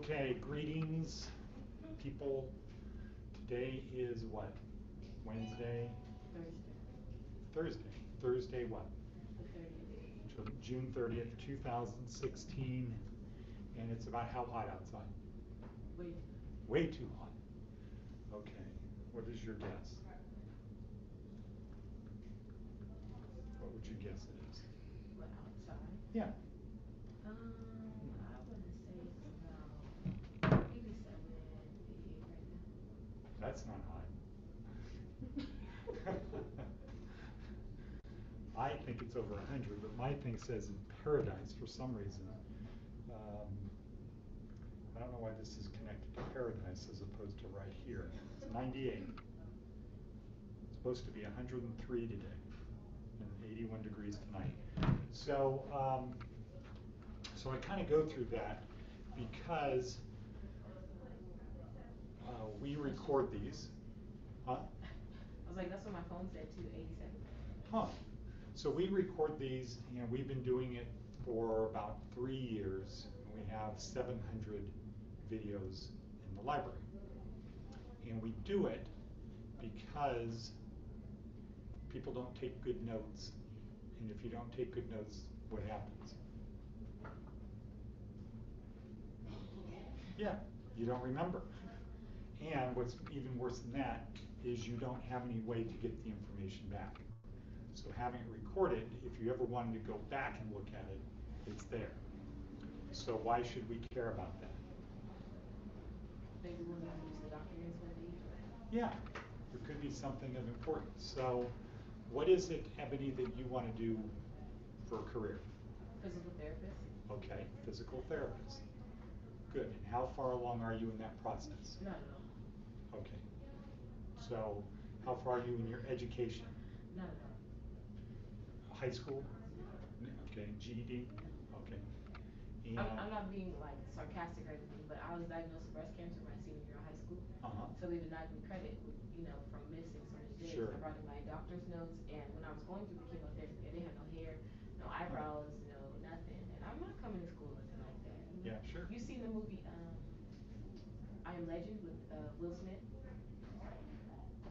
Okay, greetings, people. Today is what? Wednesday? Thursday, Thursday. Thursday what? the thirtieth. June thirtieth, two thousand sixteen. And it's about how hot outside? Wait, Way too hot. Okay, what is your guess? What would you guess it is? what, outside? Yeah, Um, I would say it's about maybe seventy-eight right now. that's not hot. I think it's over a hundred, but my thing says in paradise for some reason. Um, I don't know why this is connected to paradise as opposed to right here. It's ninety-eight. It's supposed to be hundred and three today and eighty-one degrees tonight. So, um, so I kind of go through that because uh, we record these. Huh? I was like, that's what my phone said too, eighty-seven. Huh. So we record these, and we've been doing it for about three years. We have seven hundred videos in the library. And we do it because people don't take good notes. And if you don't take good notes, what happens? Yeah, you don't remember. And what's even worse than that is you don't have any way to get the information back. So having it recorded, if you ever wanted to go back and look at it, it's there. So why should we care about that? Maybe when we use the they, Yeah, there could be something of importance. So what is it, Ebony, that you want to do for a career? physical therapist, Okay, physical therapist. Good. And how far along are you in that process? not at all, Okay. So how far are you in your education? not at all. High school? Okay, GED? Okay. And, I'm, I'm not being like sarcastic or anything, but I was diagnosed with breast cancer my senior year of high school. Uh-huh. So they denied me credit, you know, from missing certain days. Sure. I brought in my doctor's notes, and when I was going through the chemotherapy, I didn't have no hair, no eyebrows, no nothing, and I'm not coming to school looking like that. you know? Yeah, sure. You seen the movie, um, I Am Legend with, uh, Will Smith?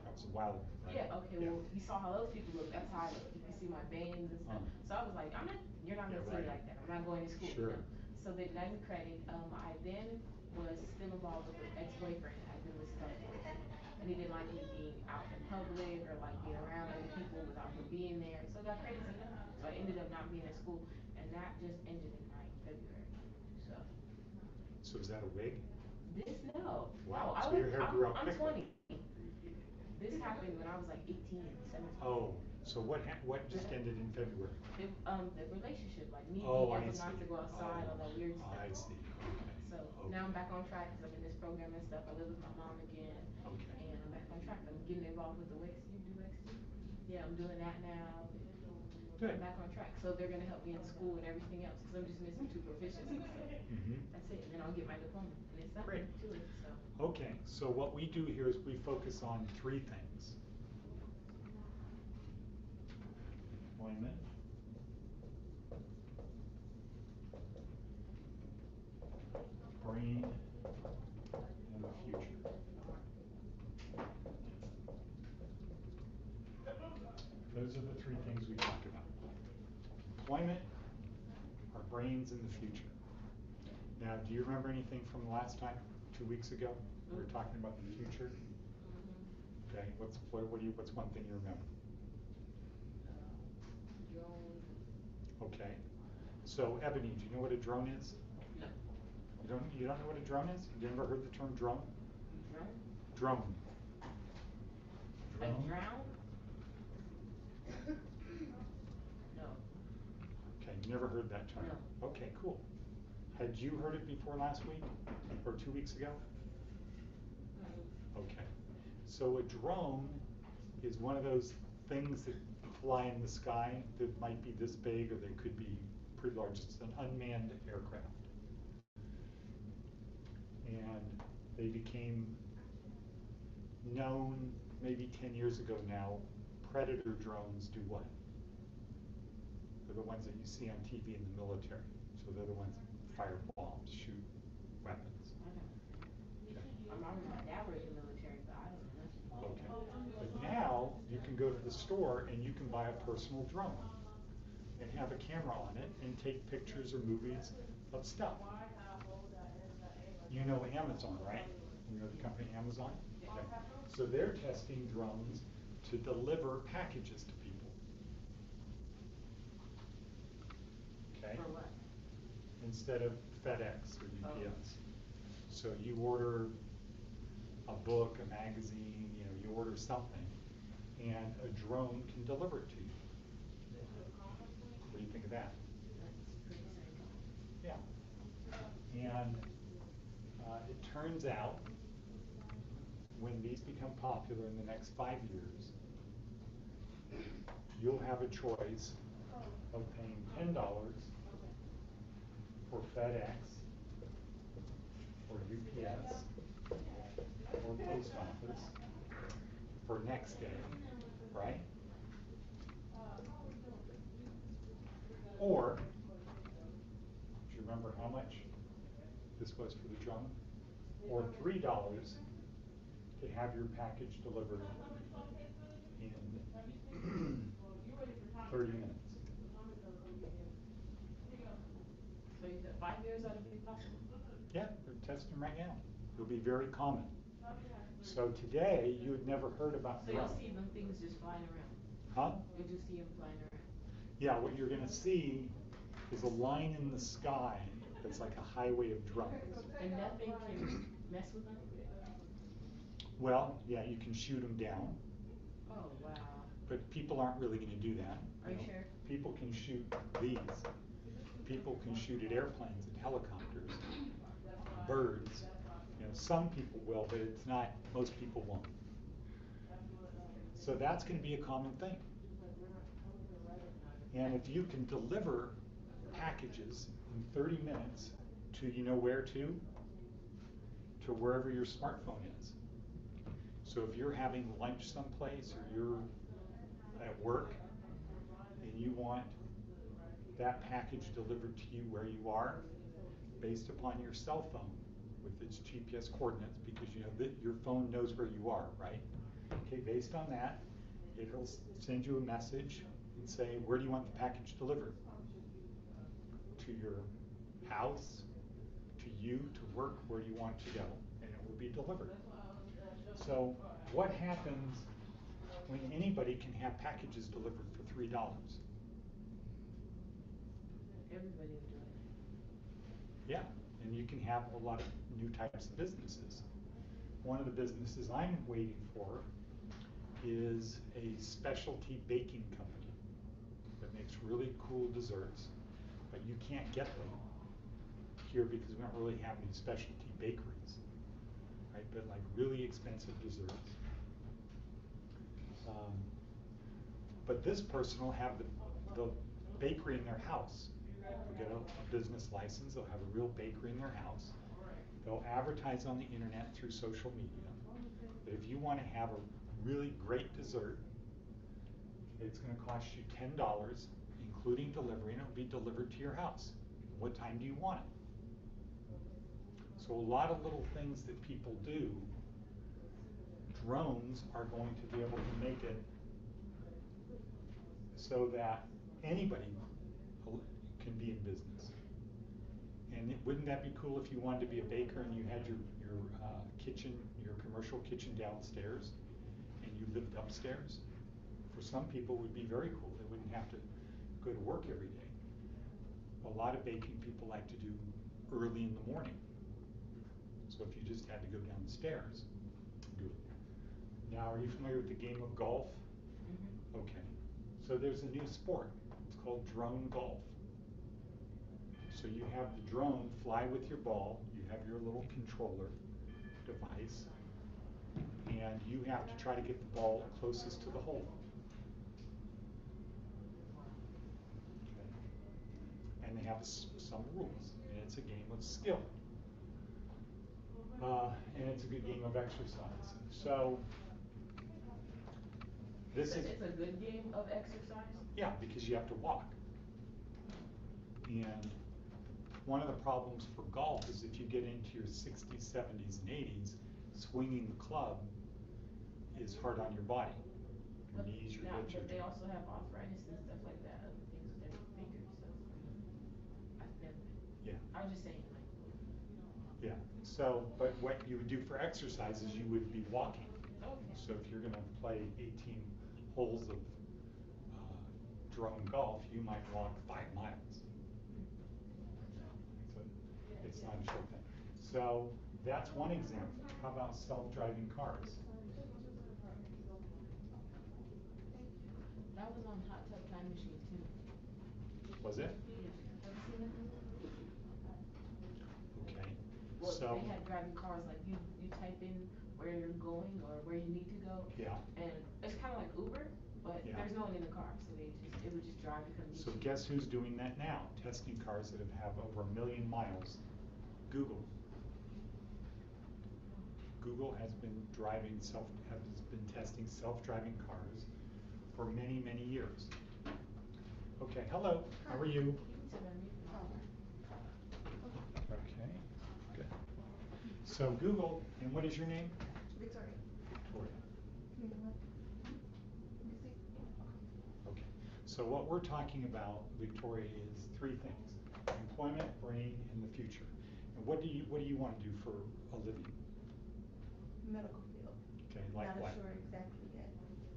That was a while ago, right? Yeah, okay, well, you saw how those people look, that's how I look, you can see my veins and stuff. Uh. So I was like, I'm not, you're not gonna see me like that, I'm not going to school, Sure. So they denied me credit, um, I then was still involved with an ex-boyfriend, I've been with stuff. And he didn't like me being out in public or like being around other people without him being there, so it got crazy. So I ended up not being in school, and that just ended in like February, so. So is that a wig? This, no. Wow, No, I so was- your hair I'm- grew I'm quickly. twenty. This happened when I was like 18, 17. Oh, so what hap, what just ended in February? It, um, the relationship, like me Oh, I able not see. to go outside, all that weird Oh, stuff. I see, okay. So now I'm back on track, cause I'm in this program and stuff, I live with my mom again. Okay. And I'm back on track, I'm getting involved with the Wix, you do too? Yeah, I'm doing that now. Good. I'm back on track, so they're gonna help me in school and everything else, cause I'm just missing two proficiencies, so. Mhm. That's it, and then I'll get my diploma, and it's Great. to it, so. Okay, so what we do here is we focus on three things. Employment. Brain and the future. Those are the three things we talk about. Employment, our brains, and the future. Now, do you remember anything from the last time, two weeks ago? We were talking about the future. Mm-hmm. Okay, what's, what, what do you, what's one thing you remember? Drone, Okay, so Ebony, do you know what a drone is? no, You don't, you don't know what a drone is? You never heard the term drone? drone? Drone. Like Drone? drown? No. Okay, you never heard that term? No. Okay, cool. Had you heard it before last week or two weeks ago? Okay, so a drone is one of those things that fly in the sky that might be this big or they could be pretty large. It's an unmanned aircraft. And they became known maybe 10 years ago now. Predator drones do what? They're the ones that you see on TV in the military. So they're the ones that fire bombs, shoot weapons. Okay go to the store and you can buy a personal drone and have a camera on it and take pictures or movies of stuff. You know Amazon, right? You know the company Amazon? Okay. So they're testing drones to deliver packages to people. Okay? For what? Instead of FedEx or Oh. UPS. So you order a book, a magazine, you know, you order something, and a drone can deliver it to you. What do you think of that? Yeah. And uh, it turns out, when these become popular in the next five years, you'll have a choice of paying ten dollars for FedEx, or UPS, or post office for next day, right? Or, do you remember how much this was for the drone? Or three dollars to have your package delivered in thirty minutes. So you said five years that'll be possible? Yeah, they're testing right now. It'll be very common. So today, you had never heard about So you'll drones. see them things just flying around? Huh? You'll just see them flying around? Yeah, what you're gonna see is a line in the sky that's like a highway of drones. And nothing can mess with them? Well, yeah, you can shoot them down, Oh, wow. but people aren't really gonna do that. Are you know. sure? People can shoot these. People can shoot at airplanes and helicopters, birds. Some people will, but it's not, most people won't. So that's gonna be a common thing. And if you can deliver packages in thirty minutes to, you know where to? To wherever your smartphone is. So if you're having lunch someplace or you're at work and you want that package delivered to you where you are, based upon your cell phone with its GPS coordinates, because you know that your phone knows where you are, right? Okay, based on that, it'll send you a message and say, where do you want the package delivered? To your house, to you, to work, where you want to go? And it will be delivered. So what happens when anybody can have packages delivered for three dollars? Everybody will do it. Yeah, and you can have a lot of new types of businesses. One of the businesses I'm waiting for is a specialty baking company that makes really cool desserts, but you can't get them here because we don't really have any specialty bakeries, right? But like really expensive desserts. Um, but this person will have the, the bakery in their house. They'll get a, a business license, they'll have a real bakery in their house. They'll advertise on the internet through social media. But if you wanna have a really great dessert, it's gonna cost you ten dollars, including delivery, and it'll be delivered to your house. What time do you want it? So a lot of little things that people do, drones are going to be able to make it so that anybody can be in business. And it, wouldn't that be cool if you wanted to be a baker and you had your, your uh, kitchen, your commercial kitchen downstairs and you lived upstairs? For some people, it would be very cool. They wouldn't have to go to work every day. A lot of baking people like to do early in the morning. So if you just had to go downstairs, do it. Now, are you familiar with the game of golf? Mhm. Okay, so there's a new sport, it's called drone golf. So you have the drone fly with your ball, you have your little controller device, and you have to try to get the ball closest to the hole. Okay. And they have some rules, and it's a game of skill. Uh, and it's a good game of exercise. So, this is. It's a good game of exercise? Yeah, because you have to walk. And one of the problems for golf is if you get into your sixties, seventies, and eighties, swinging the club is hard on your body, your knees, your hips, your but they also have arthritis and stuff like that, other things with their fingers, so. I've never, Yeah. I was just saying, like, Yeah, so, but what you would do for exercise is you would be walking. okay. So if you're gonna play eighteen holes of, uh, drone golf, you might walk five miles. So it's not a short thing. So that's one example. How about self-driving cars? That was on Hot Tub Time Machine too. Was it? Yeah. Have you seen that movie? Okay, Well, so, they had driving cars, like you, you type in where you're going or where you need to go. yeah. And it's kinda like Uber, but Yeah. there's no one in the car, so they just, it would just drive to come meet So guess who's doing that now? Testing cars that have, have over a million miles? Google. Google has been driving self, has been testing self-driving cars for many, many years. Okay, hello, how are you? You can sit on mute. Okay, good. So Google, and what is your name? Victoria. Victoria. You know what? You see? Okay, so what we're talking about, Victoria, is three things. Employment, brain, and the future. And what do you, what do you want to do for a living? Medical field. Okay, like what? Not sure exactly yet.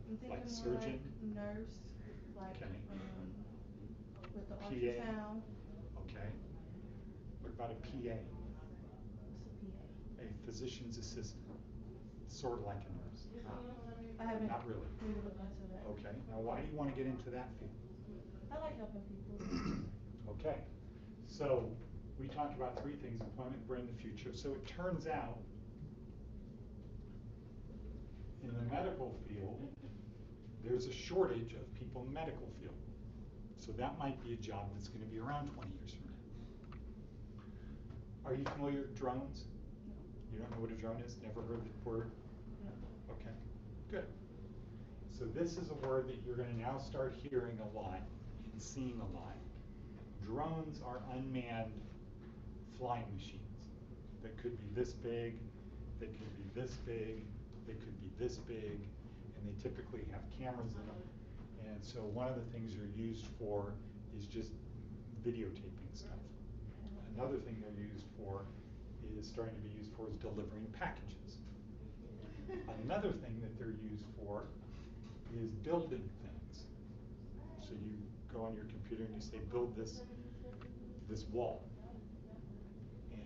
I'm Like thinking more surgeon? like nurse, like, Okay. um, with the PA? ultrasound. Okay. What about a PA, What's a a physician's assistant? Sort of like a nurse. PA? I haven't. Not really. Really looked into that. Okay, now why do you want to get into that field? I like helping people. Okay, so we talked about three things, employment, brain, the future. So it turns out in the medical field, there's a shortage of people in the medical field. So that might be a job that's gonna be around twenty years from now. Are you familiar with drones? You don't know what a drone is? Never heard the word? No. Okay, good. So this is a word that you're gonna now start hearing a lot and seeing a lot. Drones are unmanned flying machines that could be this big, they could be this big, they could be this big, and they typically have cameras in them. And so one of the things they're used for is just videotaping stuff. Another thing they're used for is starting to be used for is delivering packages. Another thing that they're used for is building things. So you go on your computer and you say, build this, this wall.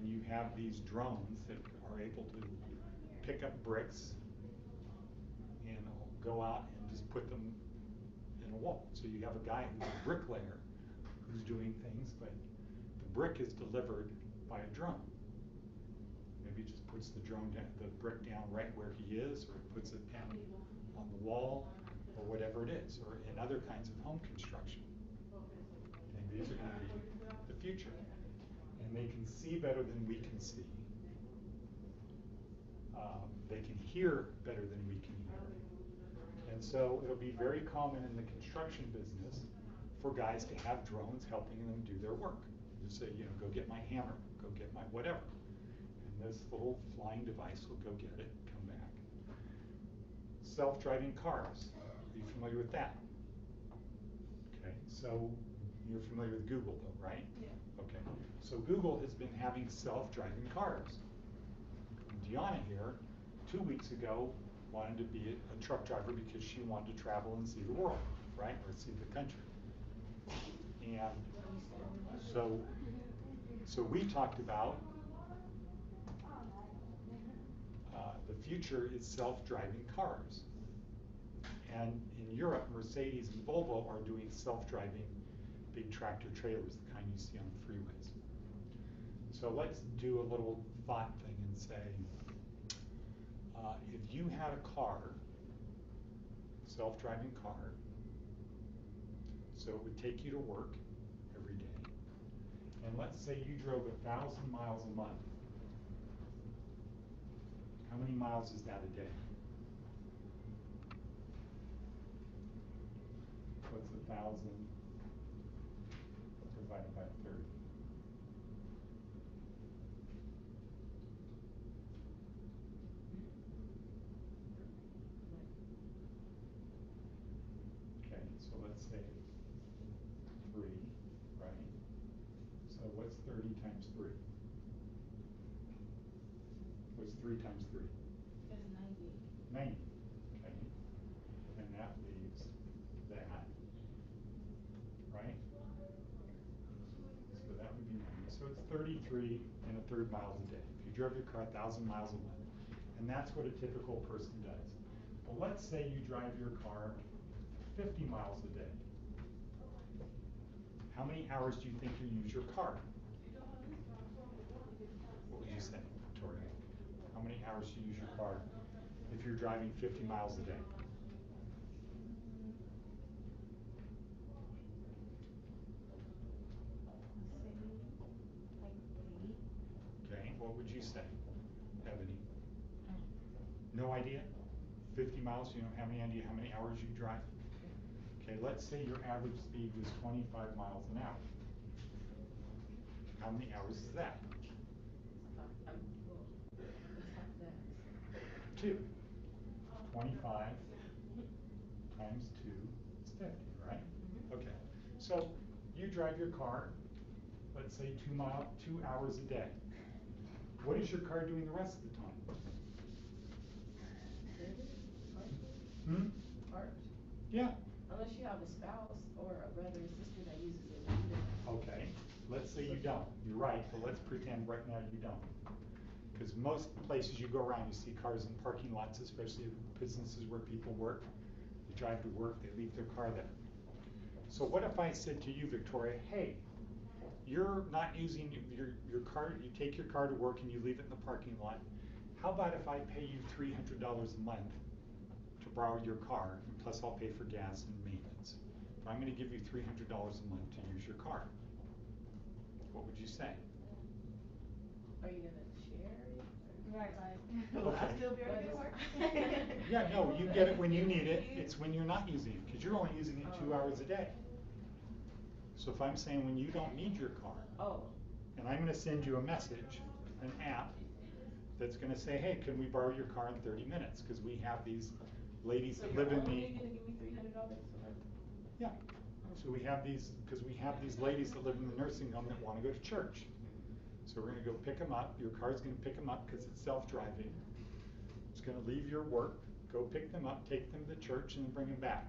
And you have these drones that are able to pick up bricks and go out and just put them in a wall. So you have a guy who's a bricklayer who's doing things, but the brick is delivered by a drone. Maybe he just puts the drone down, the brick down right where he is, or puts it down on the wall, or whatever it is, or in other kinds of home construction. And these are gonna be the future. And they can see better than we can see. Um, they can hear better than we can hear. And so it'll be very common in the construction business for guys to have drones helping them do their work. Just say, you know, go get my hammer, go get my whatever. And this little flying device will go get it, come back. Self-driving cars, are you familiar with that? Okay, so you're familiar with Google though, right? Yeah. Okay, so Google has been having self-driving cars. Deanna here, two weeks ago, wanted to be a, a truck driver because she wanted to travel and see the world, right, or see the country. And so, so we talked about uh, the future is self-driving cars. And in Europe, Mercedes and Volvo are doing self-driving big tractor trailers, the kind you see on the freeways. So let's do a little thought thing and say, uh, if you had a car, self-driving car, so it would take you to work every day, and let's say you drove a thousand miles a month. How many miles is that a day? What's a thousand divided by thirty? three times three? It's ninety. Ninety, okay? And that leaves that, right? So that would be ninety, so it's thirty-three and a third miles a day. If you drove your car a thousand miles a month, and that's what a typical person does. But let's say you drive your car fifty miles a day. How many hours do you think you use your car? What would you say, Victoria? How many hours do you use your car if you're driving fifty miles a day? Like eighty. Okay, what would you say, Ebony? No idea? Fifty miles, you don't have any idea how many hours you drive? Okay, let's say your average speed was twenty-five miles an hour. How many hours is that? Well, what's half that? Two. Twenty-five times two is fifty, right? Mhm. Okay, so you drive your car, let's say two mile, two hours a day. What is your car doing the rest of the time? Hmm? Parked, Yeah, unless you have a spouse or a brother or sister that uses it you don't. okay, let's say you don't, you're right, but let's pretend right now you don't. Cause most places you go around, you see cars in parking lots, especially businesses where people work. They drive to work, they leave their car there. So what if I said to you, Victoria, hey, you're not using your, your car, you take your car to work and you leave it in the parking lot. How about if I pay you three hundred dollars a month to borrow your car, and plus I'll pay for gas and maintenance? But I'm gonna give you three hundred dollars a month to use your car. What would you say? Are you gonna share it? or- Right, like, Okay. I still be able to work? Yeah, no, you get it when you need it, it's when you're not using it, cause you're only using it two oh. hours a day. So if I'm saying when you don't need your car, Oh, and I'm gonna send you a message, an app, that's gonna say, hey, can we borrow your car in thirty minutes? Cause we have these ladies so that you're live in only the. gonna give me three hundred dollars Yeah, so we have these, cause we have these ladies that live in the nursing home that wanna go to church. So we're gonna go pick them up, your car's gonna pick them up, cause it's self-driving. It's gonna leave your work, go pick them up, take them to church and then bring them back.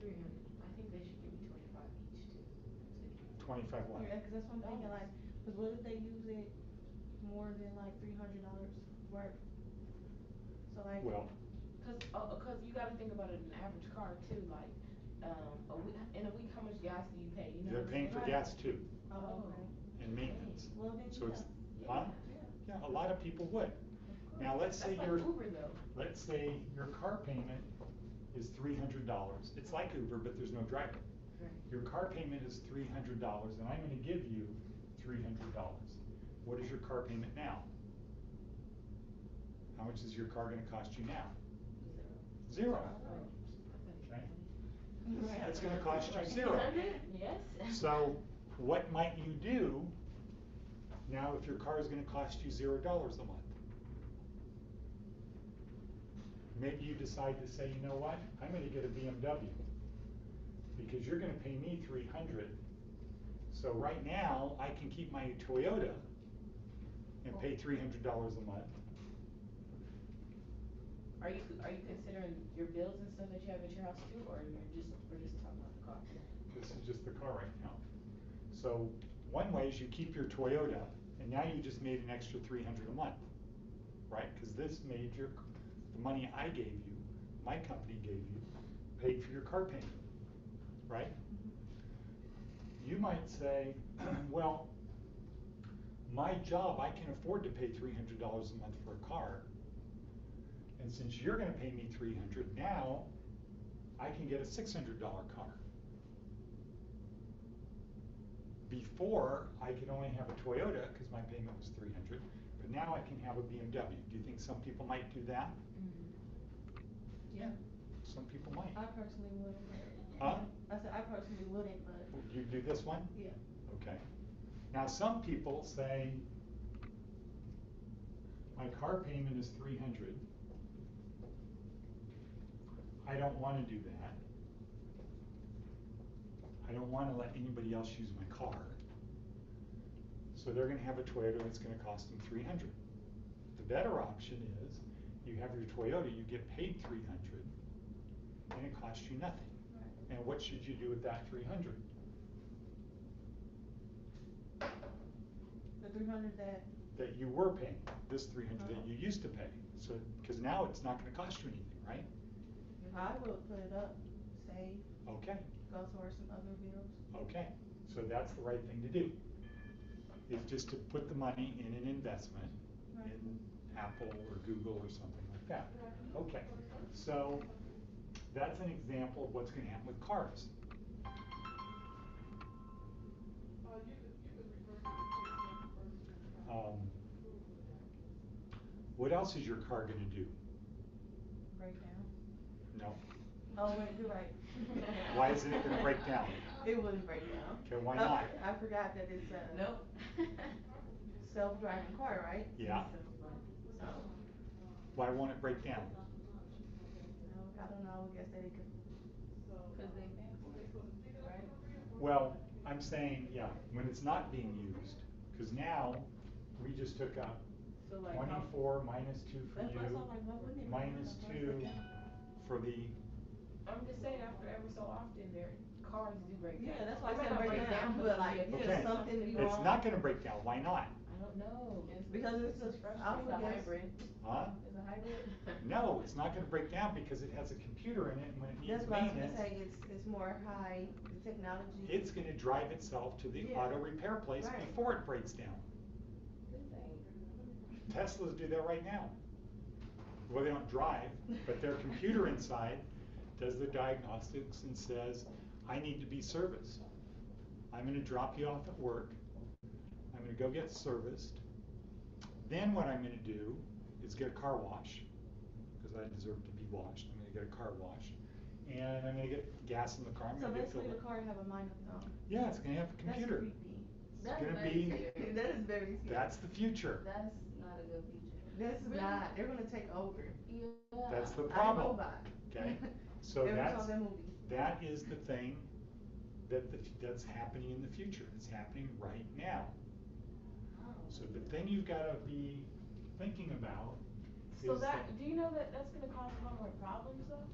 three hundred? I think they should give me twenty-five each too. Twenty-five what? Yeah, cause that's what I'm thinking, like, cause what if they use it more than like three hundred dollars worth? So like. Well, Cause, uh, cause you gotta think about it, in an average car too, like, um, a week, in a week, how much gas do you pay, you know? they're what I'm paying for saying? gas too, Oh, okay. and maintenance. Well, then, So it's, Yeah. huh? Yeah. Yeah, a lot of people would. Now, let's say That's like your, Uber though. let's say your car payment is three hundred dollars. It's like Uber, but there's no driver. Your car payment is three hundred dollars, and I'm gonna give you three hundred dollars. What is your car payment now? How much is your car gonna cost you now? Zero. Okay. Right. It's gonna cost you zero. Yes. So, what might you do now if your car is gonna cost you zero dollars a month? Maybe you decide to say, you know what, I'm gonna get a BMW. Because you're gonna pay me three hundred. So right now, I can keep my Toyota and pay three hundred dollars a month. Are you, are you considering your bills and stuff that you have at your house too, or you're just, we're just talking about the car? This is just the car right now. So, one way is you keep your Toyota, and now you just made an extra three hundred a month, right? Cause this made your, the money I gave you, my company gave you, paid for your car payment, right? You might say, well, my job, I can afford to pay three hundred dollars a month for a car. And since you're gonna pay me three hundred now, I can get a six hundred dollar car. Before, I could only have a Toyota, cause my payment was three hundred, but now I can have a BMW. Do you think some people might do that? Mm-hmm. Yeah, Some people might. I personally wouldn't, but. Huh? I said I personally wouldn't, but, You do this one? yeah. Okay. Now, some people say, my car payment is three hundred. I don't wanna do that. I don't wanna let anybody else use my car. So they're gonna have a Toyota that's gonna cost them three hundred. The better option is, you have your Toyota, you get paid three hundred, and it costs you nothing. And what should you do with that three hundred? The three hundred that, That you were paying, this three hundred that uh-huh. you used to pay, so, cause now it's not gonna cost you anything, right? I would put it up, save, Okay, go towards some other bills. okay, so that's the right thing to do. Is just to put the money in an investment Right. in Apple or Google or something like that. Okay, so that's an example of what's gonna happen with cars. Um, What else is your car gonna do? Break down. No. Oh, wait, you're right. Why isn't it gonna break down? It wouldn't break down. Okay, why I- not? I forgot that it's a. Nope. Self-driving car, right? Yeah, So, why won't it break down? I don't know, I would guess that it could. Cause they pay for it, right? Well, I'm saying, yeah, when it's not being used, cause now, we just took up So like. how- twenty-four minus two for That's why I you, like, why wouldn't it break down? minus That's why I two said for the, I'm just saying after every so often their cars do break down. Yeah, that's why I They said not break down, but like, if yeah, Okay. something be it's wrong. not gonna break down, why not? I don't know. It's- Because it's a- frustrating. I It's a guess- hybrid. Huh? It's a hybrid? No, it's not gonna break down because it has a computer in it, and when it needs That's why I was gonna maintenance, say, it's, it's more high technology. it's gonna drive itself to the Yeah. auto repair place Right. before it breaks down. Good thing. Teslas do that right now. Well, they don't drive, but their computer inside does the diagnostics and says, I need to be serviced. I'm gonna drop you off at work. I'm gonna go get serviced. Then what I'm gonna do is get a car wash, because I deserve to be washed. I'm gonna get a car wash. And I'm gonna get gas in the car. I'm So gonna get basically, filled the up. car have a mind of its own. Yeah, it's gonna have a computer. That's computer. creepy. It's That's gonna be, scary. That is very scary. that's the future. That's not a good future. That's Really? not, they're gonna take over. Yeah. That's the I problem. Robot. Okay, so that's, saw that movie. that is the thing that, the that's happening in the future, it's happening right now. So the thing you've gotta be thinking about So is that, do you know that that's gonna cause a lot more problems though?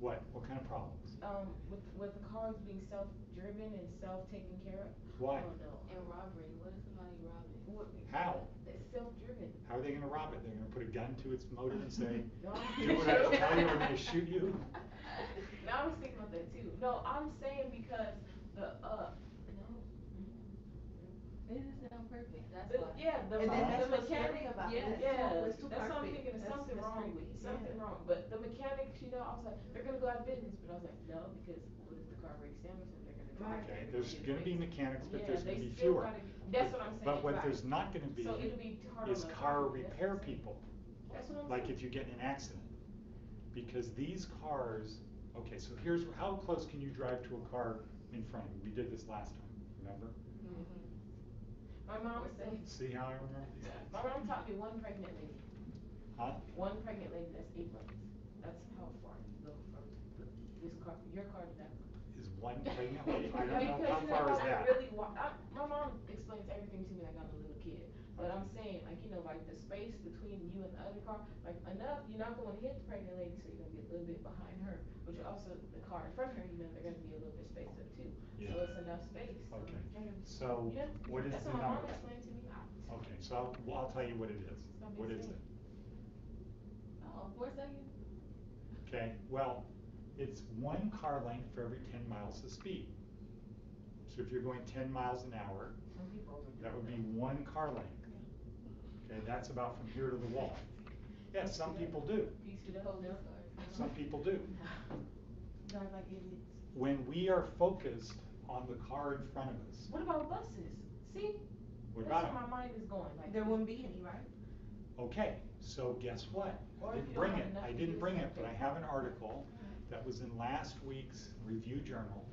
What, what kind of problems? Um, with, with the cars being self-driven and self-taken care of? Why? Oh, no. And robbery, what if somebody robbed it? What- How? It's self-driven. How are they gonna rob it? They're gonna put a gun to its motor and say, do what I tell you or I'm gonna shoot you? No, I was thinking about that too. No, I'm saying because the, uh, no. It just sound perfect, that's The- why. Yeah, the, And then the that's what's mechanic, scary about it. yeah, It's too- yeah, it's too that's what I'm perfect. thinking, there's That's- something that's wrong, creepy. something Yeah. wrong, but the mechanics, you know, I was like, they're gonna go out of business, but I was like, no, because what if the car breaks down or something, they're gonna drive. Okay, it, there's get gonna be fixed. mechanics, but Yeah, there's they gonna be still fewer. gotta be- That's what I'm saying, But what right. there's not gonna be So it'll be hard is the car driver, that's repair what I'm saying. people. That's what I'm Like saying. if you get in an accident. Because these cars, okay, so here's, how close can you drive to a car in front of you? We did this last time, remember? My mom said, See how I remember these my mom taught me one pregnant lady, Huh? one pregnant lady that's eight months. That's how far you go from this car, your car to that car. Is one pregnant lady, I don't know, because how you know far is how that? they Really, wa- I, my mom explains everything to me like I'm a little kid, but I'm saying, like, you know, like the space between you and the other car, like enough, you're not gonna hit the pregnant lady, so you're gonna be a little bit behind her, but you're also, the car in front of her, you know, they're gonna be a little bit spaced up too. Yeah. So it's enough space. Okay, so Yeah, what is that's the what my mom number? explained to me. I- Okay, so I'll, well, I'll tell you what it is. not What big is thing. it? Oh, four seconds? Okay, well, it's one car length for every ten miles of speed. So if you're going ten miles an hour, Some people overdo that would be one car length. Okay, that's about from here to the wall. Yes, some people do, You see the whole Police difference? cars. some people do. Drive like idiots. When we are focused on the car in front of us, What about buses? See? what That's where them? my mind is going, like. There wouldn't be any, right? Okay, so guess what? Or I if didn't bring it, I didn't bring it, but I have an article that was in last week's Review Journal.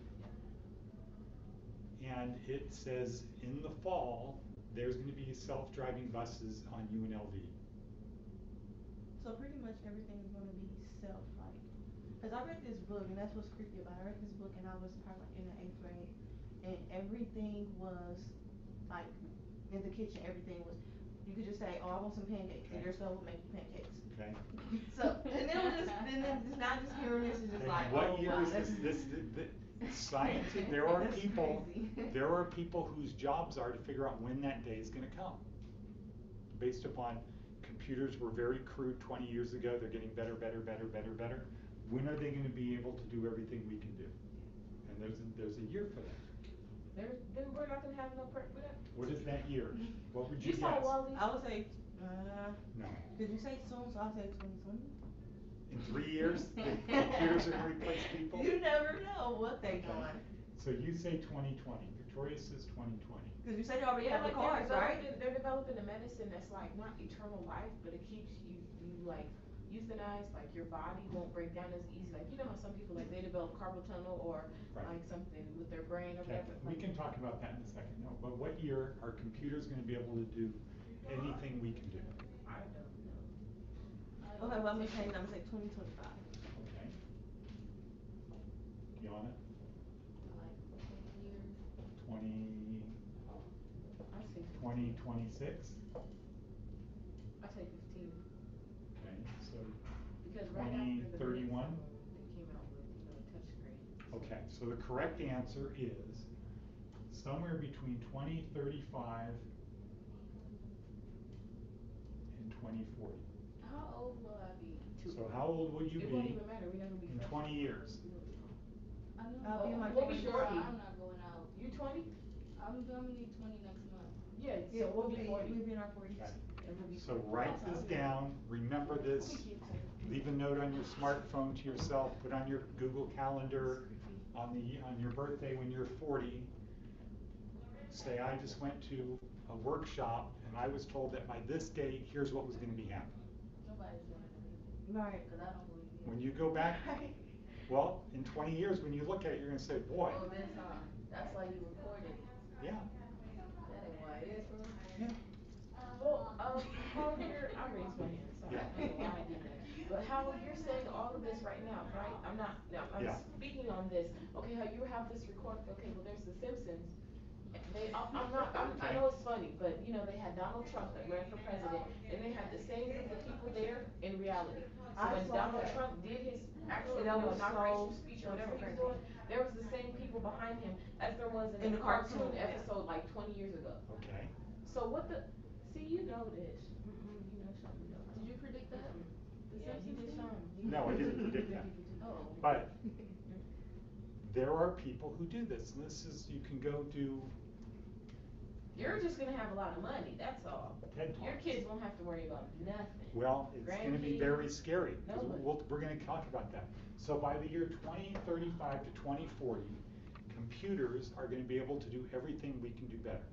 And it says in the fall, there's gonna be self-driving buses on UNLV. So pretty much everything is gonna be self, like, cause I read this book, and that's what's creepy about it, I read this book and I was probably like in the eighth grade, and everything was, like, in the kitchen, everything was, you could just say, oh, I want some pancakes, and your stove will make you pancakes. Okay. So, and then it was just, then it's not just hearing this, it's just And like, what oh, year wow, is that's- this, this, the, the, scientific, there are people, there are people whose jobs are to figure out when that day is gonna come. Based upon, computers were very crude twenty years ago, they're getting better, better, better, better, better. When are they gonna be able to do everything we can do? And there's, a- there's a year for that. There, then we're not gonna have no prep for that? What is that year? What would you You guess? I would say, uh, No. did you say soon, so I'll say twenty twenty? In three years, the computers are gonna replace people? You never know what they Okay. doing. So you say twenty twenty, Victoria says twenty twenty. Cause you said you already Yeah, have the like they're cards, right? developing, they're developing a medicine that's like not eternal life, but it keeps you, you like euthanized, like your body won't break down as easy, like, you know how some people, like, they develop carpal tunnel or Right. like something with their brain or Okay, whatever. we like- can talk about that in a second, no, but what year are computers gonna be able to do anything we can do? I don't know. Okay, well, I'm gonna change, I'm gonna say twenty twenty-five. Okay? Like ten years. twenty, I say twenty twenty-six? I say fifteen, Okay, so, because right after the. 2031? They came out with, you know, touchscreen. okay, so the correct answer is somewhere between twenty thirty-five and twenty forty. How old will I be? So how old will you It won't be even matter, we're not gonna be. in fresh. twenty years? I know. I'll be in my I'm twenties. sure 40. I'm not going out. You twenty? I'm, I'm gonna be twenty next month. Yeah, Yeah, so we'll be forty. We'll be in our forties. Okay. And we'll be So write this down, remember this, leave a note on your smartphone to yourself, put on your Google Calendar on the, on your birthday when you're forty. Say, I just went to a workshop and I was told that by this date, here's what was gonna be happening. Nobody's gonna believe Right. cause I don't believe it. When you go back, well, in twenty years, when you look at it, you're gonna say, boy, Oh, this, uh, that's why you recorded. yeah, That ain't why it is, bro. yeah. Well, um, Howard, you're, I raised my hand, sorry, I don't know why I did that. But Howard, you're saying all of this right now, right? I'm not, no, I'm Yeah. speaking on this, okay, how you have this recorded, okay, well, there's the Simpsons. They, I'm, I'm not, I'm, I know it's funny, but, you know, they had Donald Trump that ran for president, and they had the same group of people there in reality. So I when saw Donald that. Trump did his actual, you That know, was inauguration so- speech or whatever he was doing, there was the same people behind him as there was In in the the cartoon cartoon, yeah. episode like twenty years ago. Okay, So what the, see, you know this. Mm-mm, you know something. you know. Did you predict that? The Yeah, you did something. No, I didn't predict that. Oh. but there are people who do this, and this is, you can go do You're just gonna have a lot of money, that's all. TED Your Talks. kids won't have to worry about nothing. Well, it's gonna be Grandkids, very scary, 'cause nobody. we'll, we're gonna talk about that. So by the year twenty thirty-five to twenty forty, computers are gonna be able to do everything we can do better.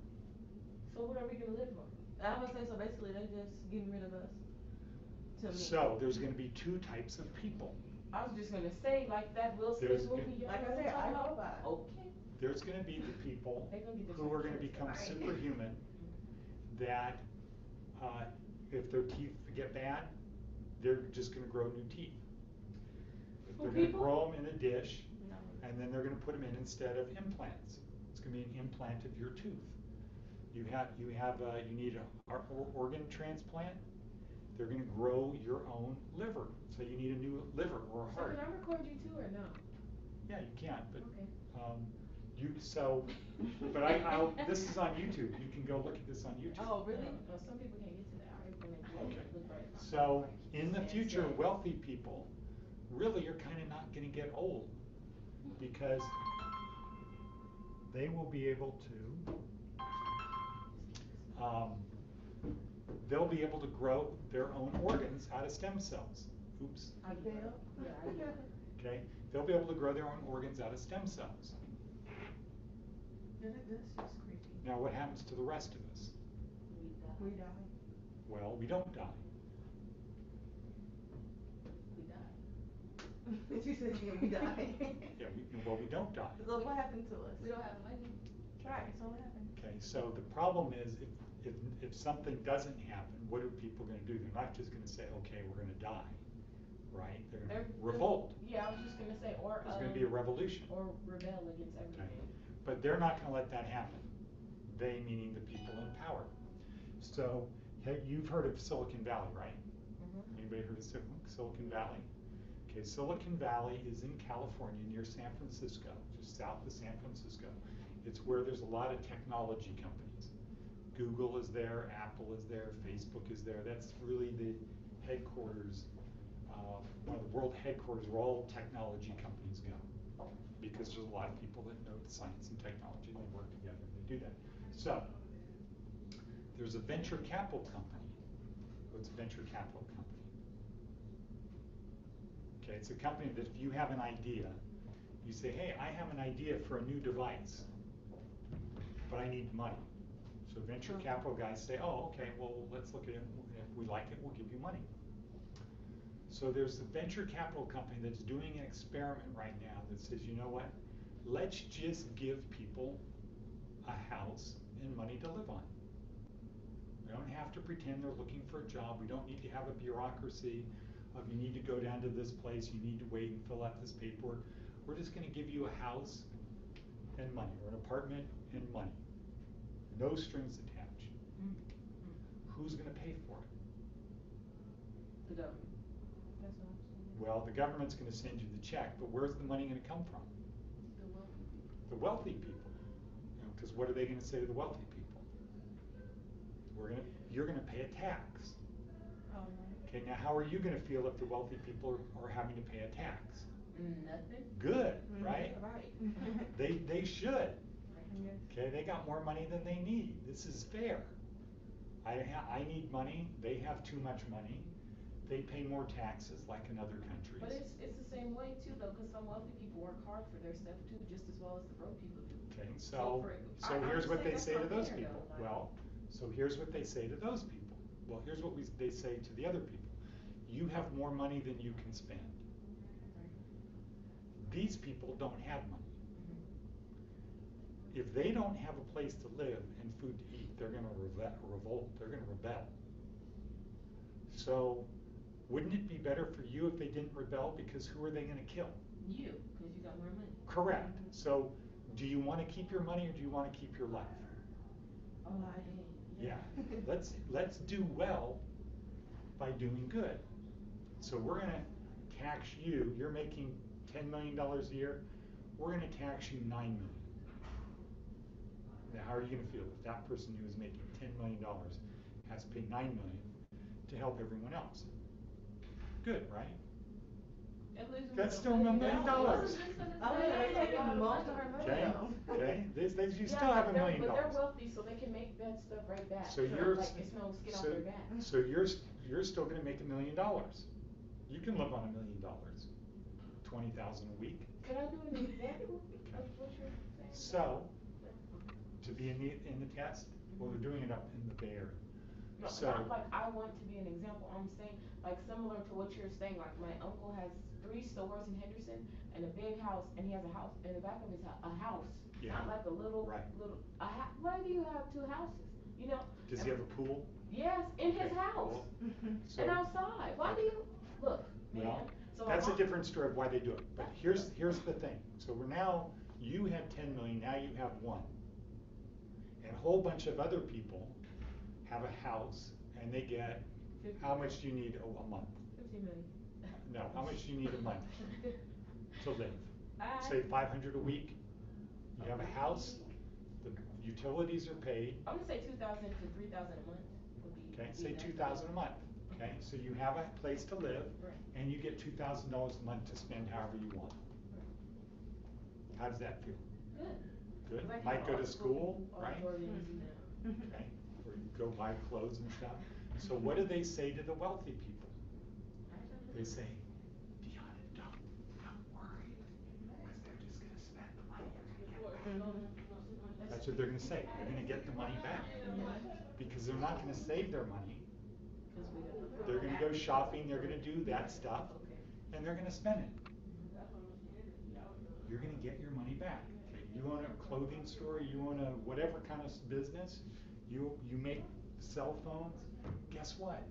So what are we gonna live on? I would say, so basically, they're just getting rid of us. To me. So there's gonna be two types of people. I was just gonna say, like that Will Smith good- movie. y'all Like I said, I'm talking hope about? I- Okay. There's gonna be the people They gonna get the who are gonna become superhuman, that, uh, if their teeth get bad, they're just gonna grow new teeth. They're gonna grow them in a dish, and then they're gonna put them in instead of implants. It's gonna be an implant of your tooth. You have, you have, uh, you need a or- or- organ transplant, they're gonna grow your own liver, so you need a new liver or a So heart. can I record you too or no? Yeah, you can, but, Okay. um, you, so, but I, I'll, this is on YouTube, you can go look at this on YouTube. Oh, really? No, no, some people can't get to that. I already Okay. So, in the future, wealthy people really are kinda not gonna get old, because they will be able to, um, they'll be able to grow their own organs out of stem cells. Oops, I get Bill? it. Yeah, I get it. okay? They'll be able to grow their own organs out of stem cells. That- That's just creepy. Now, what happens to the rest of us? We die. We die. Well, we don't die. We die. She said, yeah, we die. Yeah, we, well, we don't die. So what happened to us? We don't have money. Right, so what happened? Okay, so the problem is if, if, if something doesn't happen, what are people gonna do? They're not just gonna say, okay, we're gonna die, right? They're They're- gonna revolt. Yeah, I was just gonna say, or, There's gonna be a um, revolution. Or rebel against everything. But they're not gonna let that happen. They meaning the people in power. So, you've heard of Silicon Valley, right? Mhm. Anybody heard of Sil- Silicon Valley? Okay, Silicon Valley is in California near San Francisco, just south of San Francisco. It's where there's a lot of technology companies. Google is there, Apple is there, Facebook is there. That's really the headquarters, uh, one of the world headquarters where all technology companies go. Because there's a lot of people that know science and technology, and they work together, and they do that. So, there's a venture capital company. Oh, What's a venture capital company? Okay, it's a company that if you have an idea, you say, hey, I have an idea for a new device, but I need money. So venture capital guys say, oh, okay, well, let's look at it. If we like it, we'll give you money. So there's a venture capital company that's doing an experiment right now that says, you know what? Let's just give people a house and money to live on. We don't have to pretend they're looking for a job. We don't need to have a bureaucracy of you need to go down to this place, you need to wait and fill out this paperwork. We're just gonna give you a house and money, or an apartment and money. No strings attached. Mm. Who's gonna pay for it? The government. That's what I'm saying. Well, the government's gonna send you the check, but where's the money gonna come from? The wealthy people. The wealthy people. You know, cause what are they gonna say to the wealthy people? We're gonna, you're gonna pay a tax. Oh, right. Okay, now how are you gonna feel if the wealthy people are, are having to pay a tax? Nothing. Good, Mhm. right? Right. They, they should. Okay, they got more money than they need. This is fair. I ha- I need money, they have too much money. They pay more taxes like in other countries. But it's, it's the same way too, though, cause some wealthy people work hard for their stuff too, just as well as the broke people do. Okay, So so, for- so I- I here's what they say to those fair, people. though, like- Well, so here's what they say to those people. Well, here's what we, they say to the other people. You have more money than you can spend. These people don't have money. If they don't have a place to live and food to eat, they're gonna reve- revolt, they're gonna rebel. So, wouldn't it be better for you if they didn't rebel, because who are they gonna kill? You, cause you got more money. Correct, so, do you wanna keep your money or do you wanna keep your life? Oh, I hate. Yeah, let's, let's do well by doing good. So we're gonna tax you, you're making ten million dollars a year, we're gonna tax you nine million. Now, how are you gonna feel if that person who is making ten million dollars has to pay nine million to help everyone else? Good, right? At least we That's still a million dollars. Oh, yeah, they taking most of our money. Okay, okay, they, they, you still have a they're- million But they're wealthy, so they can make that stuff right back. So you're, Like, it's no skin off so, their back. so you're, s- you're still gonna make a million dollars. You can live on a million dollars, twenty thousand a week. Could I do an example of what you're saying? So, to be in the, in the test, well, they're doing it up in the Bay Area. No, So, not like I want to be an example, I'm saying, like similar to what you're saying, like my uncle has three stores in Henderson and a big house, and he has a house, in the back of his house, a house, Yeah. not like a little, Right. little, a ha- why do you have two houses, you know? does he have a pool? Yes, in his Okay, house, well, and outside, why do you, look, man, Well, so. that's a different story of why they do it, but here's, here's the thing, so we're now, you have ten million, now you have one. And a whole bunch of other people have a house, and they get, how much do you need a, a month? Fifty million. No, how much do you need a month to live? I- Say five hundred a week, you have a house, the utilities are paid, I'm gonna say two thousand to three thousand a month would be. okay, say two thousand a month, okay? So you have a place to live, Right. and you get two thousand dollars a month to spend however you want. How does that feel? Good. Good, might go to our school, right? auditoriums and. Mm-hmm. Okay, you go buy clothes and stuff. So what do they say to the wealthy people? They say, Deanna, don't, don't worry, because they're just gonna spend the money they're gonna get. That's what they're gonna say, they're gonna get the money back. Because they're not gonna save their money. they're gonna go shopping, they're gonna do that stuff, and they're gonna spend it. You're gonna get your money back. You own a clothing store, you own a whatever kind of business, you, you make cell phones, guess what?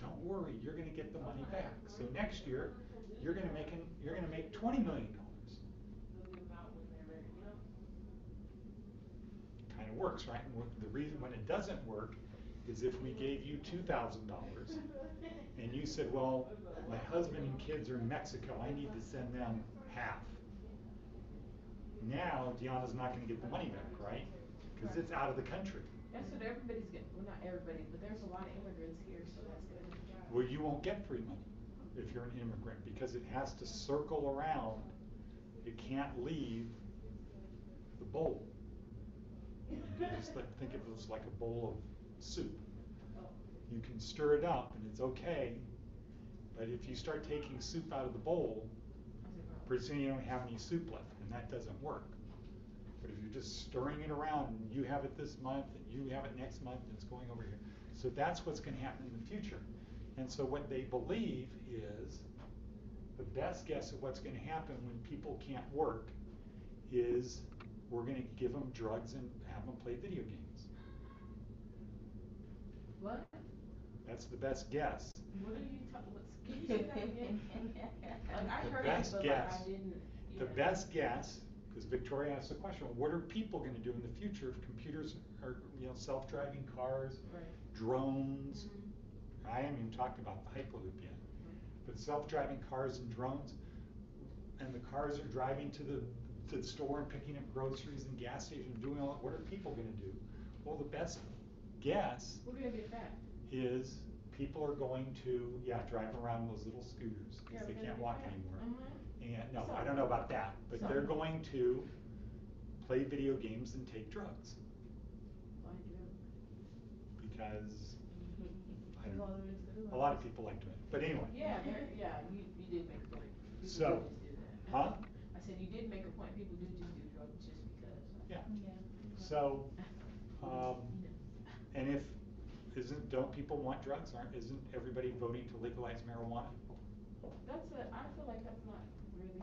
Don't worry, you're gonna get the money back. So next year, you're gonna make, an- you're gonna make twenty million dollars. kinda works, right? And the reason, when it doesn't work, is if we gave you two thousand dollars, and you said, well, my husband and kids are in Mexico, I need to send them half. Now, Deanna's not gonna get the money back, right? Cause it's out of the country. That's what everybody's getting, well, not everybody, but there's a lot of immigrants here, so that's good. Well, you won't get free money if you're an immigrant, because it has to circle around, it can't leave the bowl. You Just like, think of it as like a bowl of soup. You can stir it up and it's okay, but if you start taking soup out of the bowl, soon you don't have any soup left, and that doesn't work. But if you're just stirring it around, and you have it this month, and you have it next month, and it's going over here. So that's what's gonna happen in the future. And so what they believe is, the best guess of what's gonna happen when people can't work is, we're gonna give them drugs and have them play video games. What? That's the best guess. What are you talking, what's, can you say that again? Like, I The heard it, best but like, guess. I didn't. The yeah. best guess, because Victoria asked the question, what are people gonna do in the future if computers are, you know, self-driving cars, Right. drones? Mhm. I haven't even talked about the Hyperloop yet, but self-driving cars and drones, and the cars are driving to the, to the store and picking up groceries and gas stations, and doing all, that. what are people gonna do? Well, the best guess We're gonna get fat. is people are going to, yeah, drive around those little scooters, Yeah, because they can't walk anymore. Mhm. And, no, I don't know about that, but they're going to play video games and take drugs, Why do? because, I don't know, as it's good. a lot of people like doing it, but anyway. Yeah, yeah, you, you did make a point. People So, do do that. huh? I said, you did make a point, people do just do drugs just because. Yeah. Yeah. So, um, and if, isn't, don't people want drugs, aren't, isn't everybody voting to legalize marijuana? That's a, I feel like that's not really,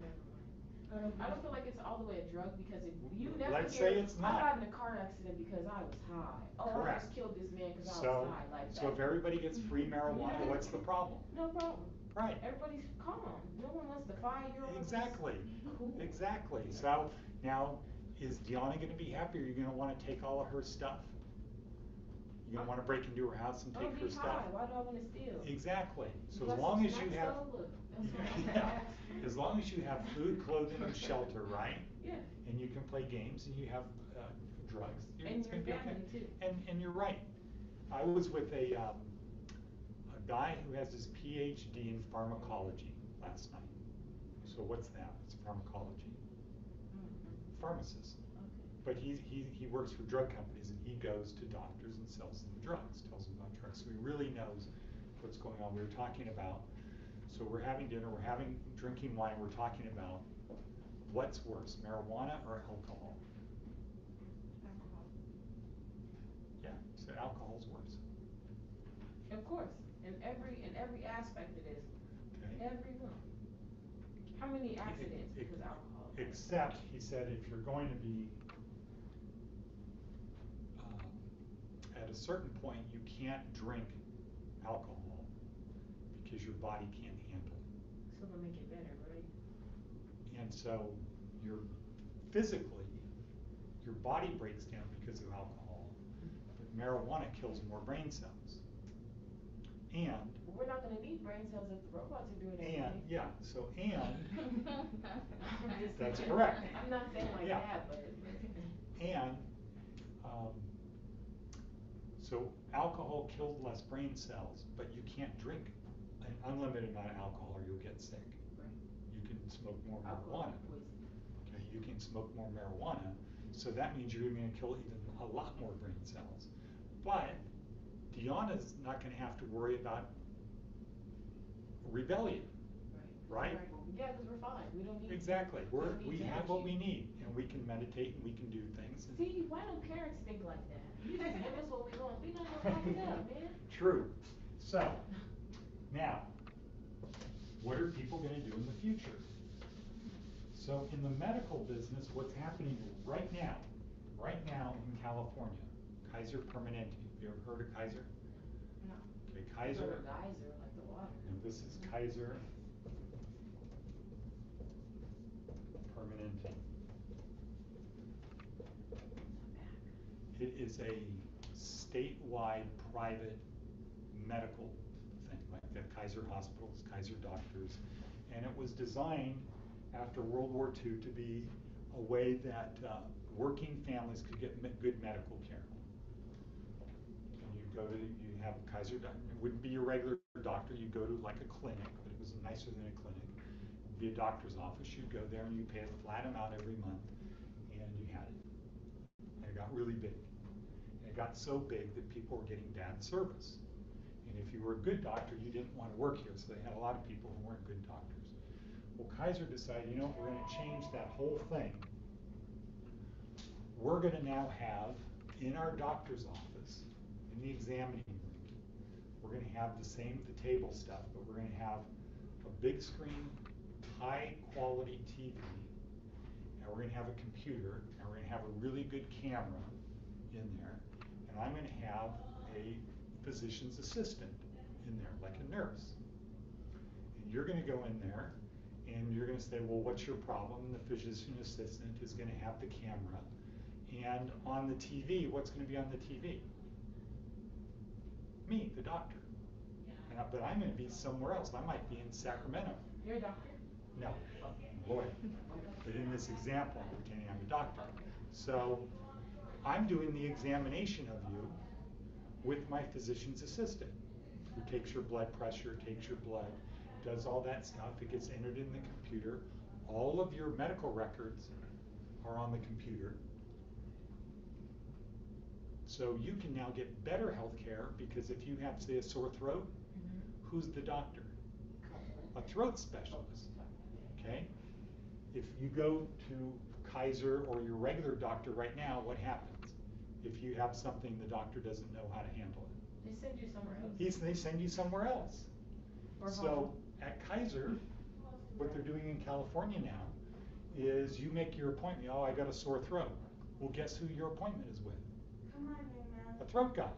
never mind. I don't, I don't feel like it's all the way a drug because if you never let's say it's not. I got in a car accident because I was high. Oh, I Correct. just killed this man because I So, was high, like that. so if everybody gets free mm-hmm. marijuana, Yeah. what's the problem? No problem. Right. Everybody's calm. No one wants to five-year-olds. Exactly, Cool. exactly. So now, is Deanna gonna be happy, or you gonna wanna take all of her stuff? You gonna wanna break into her house and take her stuff? high. Why do I wanna steal? Exactly, so Plus as long as you nice have. What I Yeah. As long as you have food, clothing, and shelter, right? Yeah. And you can play games and you have, uh, drugs, you're- And it's gonna your be okay. too. And, and you're right. I was with a, um, a guy who has his PhD in pharmacology last night. So what's that? It's pharmacology, Mhm. pharmacist. Okay. But he, he, he works for drug companies and he goes to doctors and sells them drugs, tells them about drugs. So he really knows what's going on. We were talking about, so we're having dinner, we're having, drinking wine, we're talking about what's worse, marijuana or alcohol? Alcohol. Yeah, so alcohol's worse. Of course, in every, in every aspect it is, Okay. every one. How many accidents Ex- because alcohol? Except, he said, if you're going to be, um, at a certain point, you can't drink alcohol because your body can't handle it. So to make it better, right? And so you're physically, your body breaks down because of alcohol, but marijuana kills more brain cells. And, Well, we're not gonna need brain cells if the robots are doing everything. and, yeah, so and, That's correct. I'm not saying like Yeah. that, but. And, um, so alcohol kills less brain cells, but you can't drink an unlimited amount of alcohol or you'll get sick. Right. You can smoke more Alcohol marijuana. Okay, you can smoke more marijuana, so that means you're gonna kill even a lot more brain cells. But Deanna's not gonna have to worry about rebellion, right? Yeah, cause we're fine, we don't need. Exactly, we're, we need have what we need, and we can meditate and we can do things. and- See, why don't parents think like that? You just give us what we want, we don't gonna fuck it up, man. True. So, now, what are people gonna do in the future? So in the medical business, what's happening right now, right now in California, Kaiser Permanente, have you ever heard of Kaiser? No. Okay, Kaiser, geyser, like the water. and this is Kaiser Permanente. It is a statewide private medical like the Kaiser hospitals, Kaiser doctors. And it was designed after World War II to be a way that uh, working families could get me- good medical care. And you go to, you have a Kaiser, doc- it wouldn't be your regular doctor, you go to like a clinic, but it was nicer than a clinic. It'd Be a doctor's office, you'd go there and you pay a flat amount every month, and you had it. And it got really big. And it got so big that people were getting bad service. And if you were a good doctor, you didn't want to work here, so they had a lot of people who weren't good doctors. Well, Kaiser decided, you know, we're gonna change that whole thing. We're gonna now have, in our doctor's office, in the examining room, we're gonna have the same, the table stuff, but we're gonna have a big screen, high-quality TV, and we're gonna have a computer, and we're gonna have a really good camera in there, and I'm gonna have a physician's assistant in there, like a nurse. And you're gonna go in there, and you're gonna say, well, what's your problem? And the physician assistant is gonna have the camera, and on the TV, what's gonna be on the TV? Me, the doctor. And I- But I'm gonna be somewhere else, I might be in Sacramento. You're a doctor? No, lawyer. But in this example, I'm pretending I'm a doctor. So I'm doing the examination of you with my physician's assistant, who takes your blood pressure, takes your blood, does all that stuff. It gets entered in the computer. All of your medical records are on the computer. So you can now get better health care because if you have, say, a sore throat, mm-hmm. who's the doctor? A throat specialist. Okay? If you go to Kaiser or your regular doctor right now, what happens? If you have something the doctor doesn't know how to handle it. They send you somewhere else. He's, they send you somewhere else. Or So home. at Kaiser, what they're doing in California now is you make your appointment, oh, I got a sore throat. Well, guess who your appointment is with? A throat guy.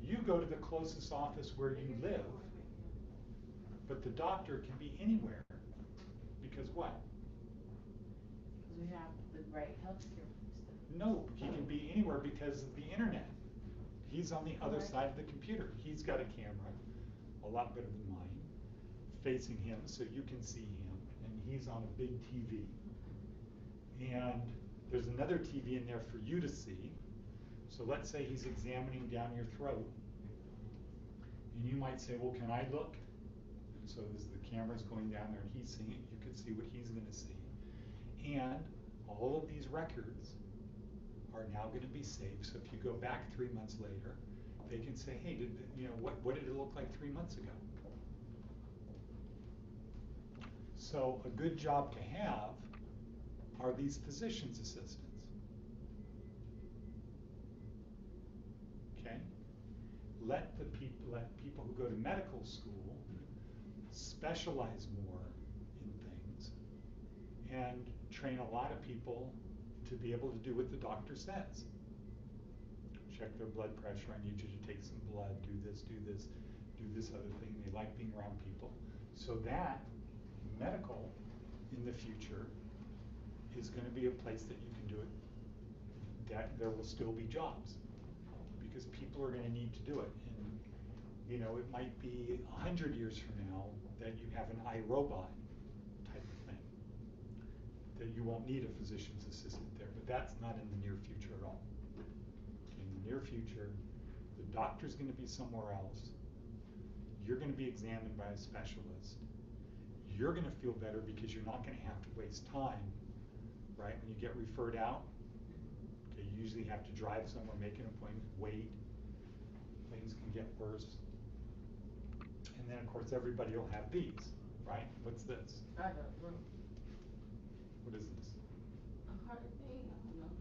You go to the closest office where you live, but the doctor can be anywhere. Because what? Cause we have the great healthcare system. No, he can be anywhere because of the internet. He's on the other side of the computer. He's got a camera, a lot better than mine, facing him so you can see him, and he's on a big TV. And there's another TV in there for you to see. So let's say he's examining down your throat. And you might say, well, can I look? And so as the camera's going down there and he's seeing it, you can see what he's gonna see. And all of these records are now gonna be saved, so if you go back three months later, they can say, hey, did, you know, what, what did it look like three months ago? So a good job to have are these physician's assistants. Okay? Let the people, let people who go to medical school specialize more in things and train a lot of people to be able to do what the doctor says. Check their blood pressure, I need you to take some blood, do this, do this, do this other thing. They like being around people. So that medical in the future is gonna be a place that you can do it. That there will still be jobs because people are gonna need to do it. And, you know, it might be a hundred years from now that you have an iRobot. That you won't need a physician's assistant there, but that's not in the near future at all. In the near future, the doctor's gonna be somewhere else. You're gonna be examined by a specialist. You're gonna feel better because you're not gonna have to waste time, right? When you get referred out, okay, you usually have to drive somewhere, make an appointment, wait. Things can get worse. And then, of course, everybody will have these, right? What's this? I don't know. What is this? A hard thing, I don't know.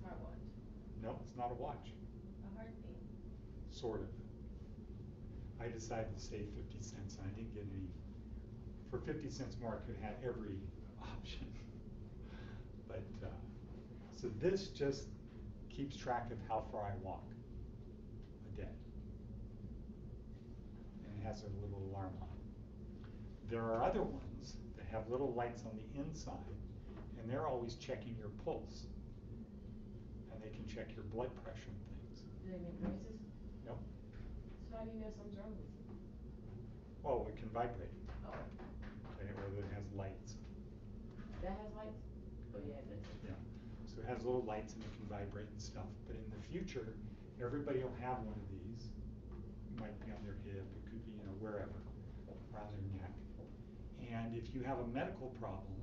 Smartwatch, No, it's not a watch, a hard thing. sort of. I decided to save fifty cents and I didn't get any. For fifty cents more, I could have had every option. But, uh, so this just keeps track of how far I walk a day. And it has a little alarm on it. There are other ones that have little lights on the inside, and they're always checking your pulse. And they can check your blood pressure and things. Do they make noises? Nope. So how do you know something's wrong with you? Oh, it can vibrate, Oh, okay, or it has lights. that has lights? Oh, yeah, it does. Yeah, so it has little lights and it can vibrate and stuff, but in the future, everybody will have one of these. It might be on their hip, it could be, you know, wherever, around their neck. And if you have a medical problem,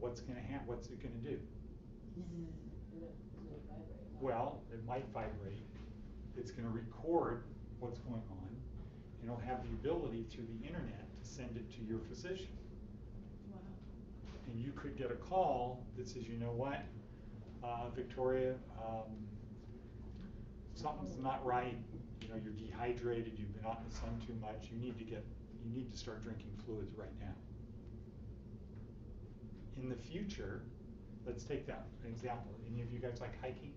what's gonna hap, what's it do? It's gonna vibrate. Well, it might vibrate, it's gonna record what's going on, and it'll have the ability through the internet to send it to your physician. Wow. And you could get a call that says, you know what, uh, Victoria, um, something's not right, you know, you're dehydrated, you've been out in the sun too much, you need to get, you need to start drinking fluids right now. In the future, let's take that example, any of you guys like hiking?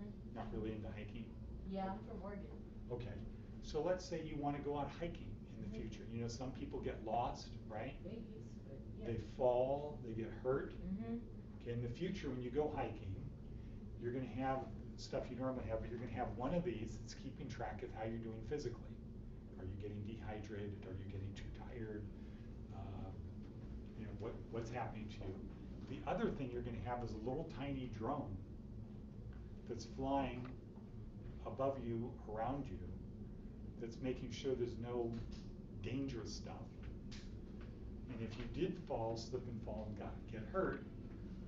Hmm? Not really into hiking? Yeah, I'm from Oregon. Okay, so let's say you wanna go out hiking in the Mhm. future, you know, some people get lost, right? But yeah. They fall, they get hurt. Mm-hmm. Okay, in the future, when you go hiking, you're gonna have stuff you normally have, but you're gonna have one of these that's keeping track of how you're doing physically. Are you getting dehydrated? Are you getting too tired? Um, You know, what, what's happening to you? The other thing you're gonna have is a little tiny drone that's flying above you, around you, that's making sure there's no dangerous stuff. And if you did fall, slip and fall and got, get hurt,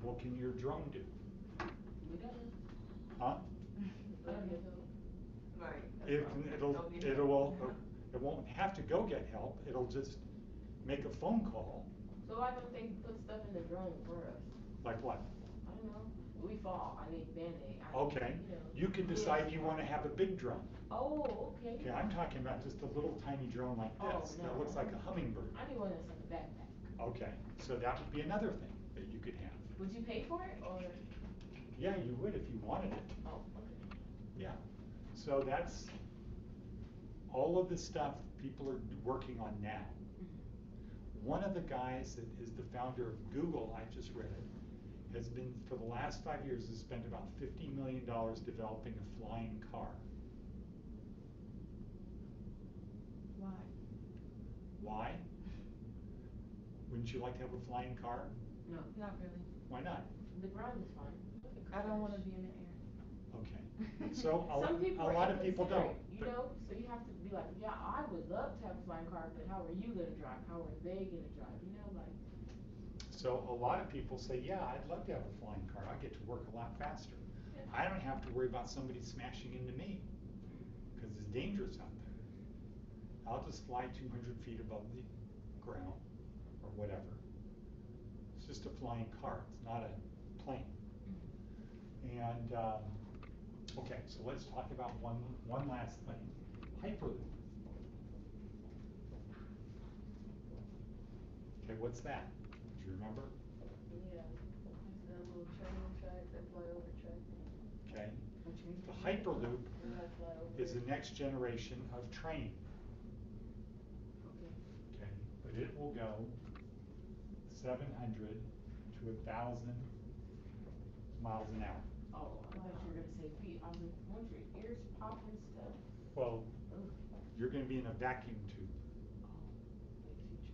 what can your drone do? Huh? I don't know. Right. It, can- it'll, Don't it'll, help. It won't have to go get help, it'll just make a phone call, So why don't they put stuff in the drone for us? like what? I don't know. We fall, I need Band-Aid. I Okay, need, you can decide you wanna have a big drone. Oh, okay. Okay, I'm talking about just a little tiny drone like Oh, this, that no. looks like a hummingbird. I need one that's like a backpack. Okay, so that would be another thing that you could have. Would you pay for it or? Yeah, you would if you wanted it. Oh, okay. Yeah, so that's all of the stuff people are working on now. Mm-hmm. One of the guys that is the founder of Google, I just read it, has been, for the last five years, has spent about fifty million dollars developing a flying car. Why? Why? Wouldn't you like to have a flying car? No, Not really. Why not? the ground is fine. I don't wanna be in the air. Okay, so a, Some people a lot of people don't. You know, so you have to be like, yeah, I would love to have a flying car, but how are you gonna drive? How are they gonna drive? You know, like, So a lot of people say, yeah, I'd love to have a flying car, I get to work a lot faster. I don't have to worry about somebody smashing into me, cause it's dangerous out there. I'll just fly two hundred feet above the ground, or whatever. It's just a flying car, it's not a plane. And, um, okay, so let's talk about one, one last thing, Hyperloop. Okay, what's that? Do you remember? Yeah, it's that little train track, that flyover track. Okay, the Hyperloop And I fly over is the next generation of train, okay. okay? But it will go seven hundred to a thousand miles an hour. Oh, I thought you were gonna say feet. I was like, won't your ears pop and stuff? Well, oh. you're gonna be in a vacuum tube,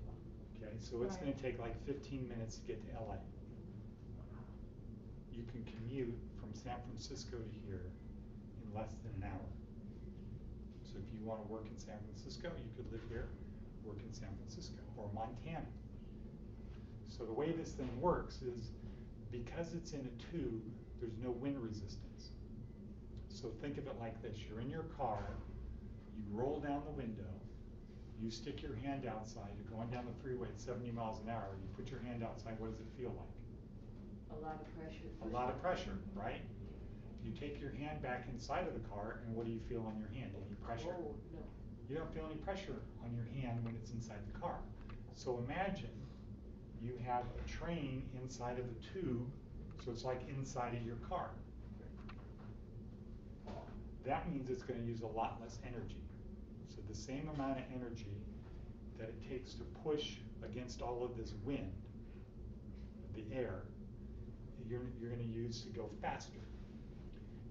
Oh, okay? So it's gonna Right. take like fifteen minutes to get to LA. You can commute from San Francisco to here in less than an hour. So if you wanna work in San Francisco, you could live here, work in San Francisco, or Montana. So the way this thing works is, because it's in a tube, there's no wind resistance. So think of it like this, you're in your car, you roll down the window, you stick your hand outside, you're going down the freeway at seventy miles an hour, you put your hand outside, what does it feel like? A lot of pressure. A lot of pressure, right? You take your hand back inside of the car, and what do you feel on your hand? Any pressure? Oh, no. You don't feel any pressure on your hand when it's inside the car. So imagine you have a train inside of a tube, so it's like inside of your car. That means it's gonna use a lot less energy. So the same amount of energy that it takes to push against all of this wind, the air, you're, you're gonna use to go faster.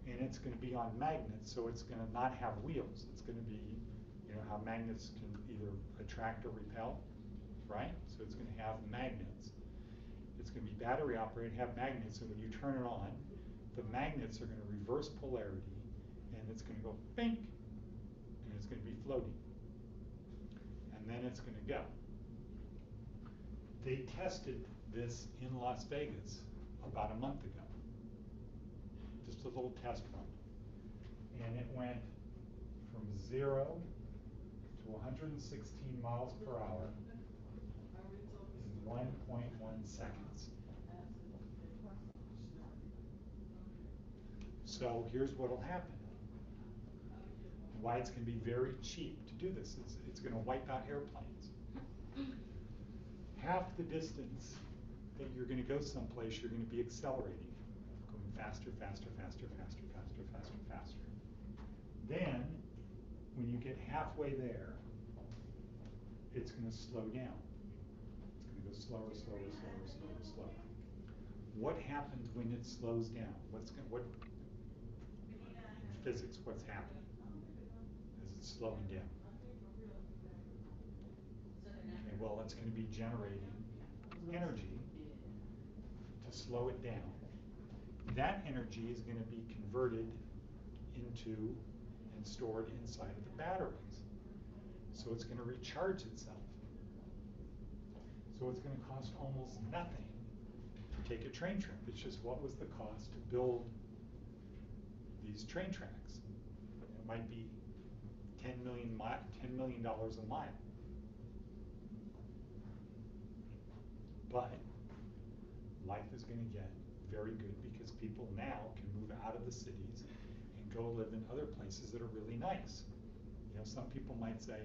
and it's gonna be on magnets, so it's gonna not have wheels. It's gonna be, you know, how magnets can either attract or repel, right? So it's gonna have magnets. It's gonna be battery operated, have magnets, and when you turn it on, the magnets are gonna reverse polarity, and it's gonna go bink, and it's gonna be floating. And then it's gonna go. They tested this in Las Vegas about a month ago. Just a little test run. And it went from zero to hundred and sixteen miles per hour one point one seconds. So here's what'll happen. Why it's gonna be very cheap to do this is it's gonna wipe out airplanes. Half the distance that you're gonna go someplace, you're gonna be accelerating, going faster, faster, faster, faster, faster, faster, faster. Then, when you get halfway there, it's gonna slow down. Go slower, slower, slower, slower, slower. What happens when it slows down? What's going, what, in physics, what's happening as it's slowing down? Okay, well, it's gonna be generating energy to slow it down. That energy is gonna be converted into and stored inside of the batteries. So it's gonna recharge itself. So it's gonna cost almost nothing to take a train trip. It's just what was the cost to build these train tracks? It might be ten million mi- ten million dollars a mile. But life is gonna get very good because people now can move out of the cities and go live in other places that are really nice. You know, some people might say,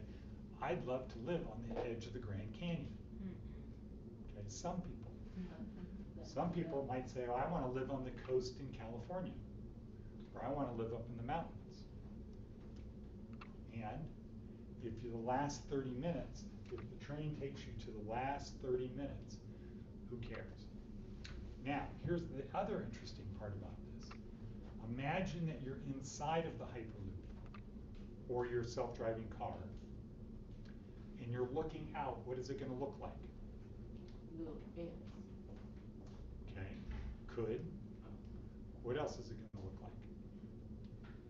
I'd love to live on the edge of the Grand Canyon. Some people. Some people might say, oh, I wanna live on the coast in California, or I wanna live up in the mountains. And if the last thirty minutes, if the train takes you to the last thirty minutes, who cares? Now, here's the other interesting part about this. Imagine that you're inside of the Hyperloop or your self-driving car, and you're looking out, what is it gonna look like? Little bends. Okay, could. What else is it gonna look like?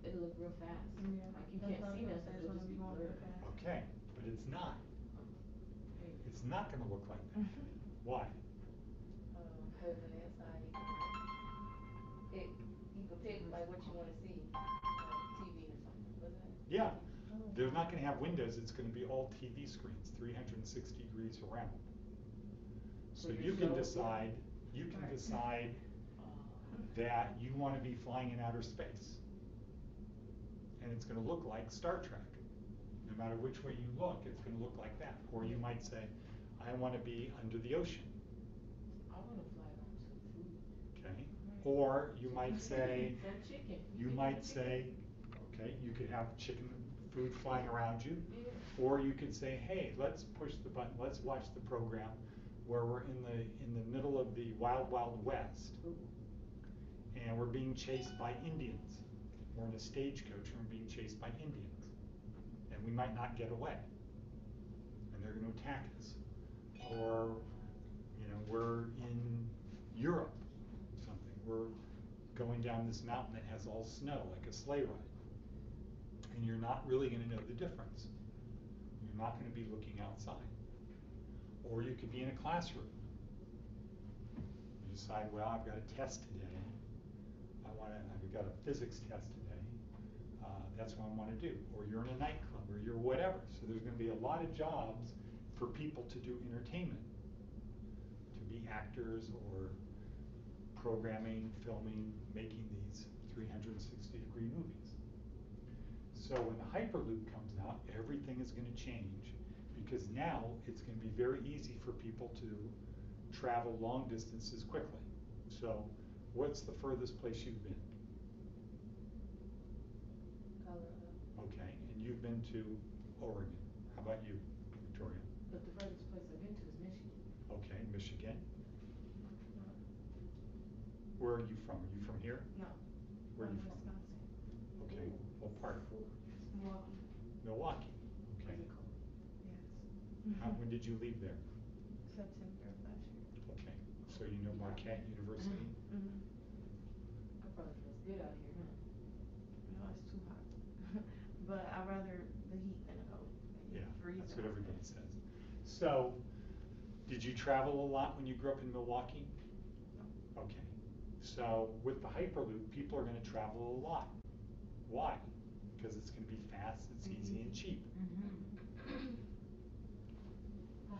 It'll look real fast. Yeah, Like you can't see was nothing, gonna say, it's it'll just be be going real blurred. Okay, but it's not. It's not gonna look like that. Why? Um, having an inside, you can, it, you can pick like what you wanna see, like TV or something, wasn't it? Yeah, Oh. they're not gonna have windows, it's gonna be all TV screens, three hundred and sixty degrees around. So you can decide, you can Right. decide that you wanna be flying in outer space. And it's gonna look like Star Trek. No matter which way you look, it's gonna look like that. Or you might say, I wanna be under the ocean, I wanna fly on some food. okay? Or you might say, Some chicken. you can might have say, chicken. okay, you could have chicken food flying around you. Yeah. Or you could say, hey, let's push the button, let's watch the program where we're in the, in the middle of the wild, wild west. And we're being chased by Indians. We're in a stagecoach and we're being chased by Indians. And we might not get away. And they're gonna attack us. Or, you know, we're in Europe, something. We're going down this mountain that has all snow, like a sleigh ride. And you're not really gonna know the difference. You're not gonna be looking outside. Or you could be in a classroom. You decide, well, I've got a test today. I wanna, I've got a physics test today. Uh, that's what I wanna do. Or you're in a nightclub, or you're whatever. So there's gonna be a lot of jobs for people to do entertainment. To be actors or programming, filming, making these three hundred and sixty degree movies. So when the Hyperloop comes out, everything is gonna change because now it's going to be very easy for people to travel long distances quickly. So what's the furthest place you've been? Colorado. Okay, and you've been to Oregon. How about you, Victoria? But the furthest place I've been to is Michigan. Okay, Michigan. Where are you from? Are you from here? No. Where I'm are you from? Wisconsin. Okay, what part? Milwaukee. Milwaukee. How, when did you leave there? September of last year. Okay, so you know Marquette University? Mm-hmm. It probably feels good out here, huh? No, it's too hot. But I'd rather the heat than the cold. Yeah, It's freezing that's what out everybody says. So, did you travel a lot when you grew up in Milwaukee? No. Okay, so with the Hyperloop, people are gonna travel a lot. Why? Because it's gonna be fast, it's easy and cheap. Mm-hmm.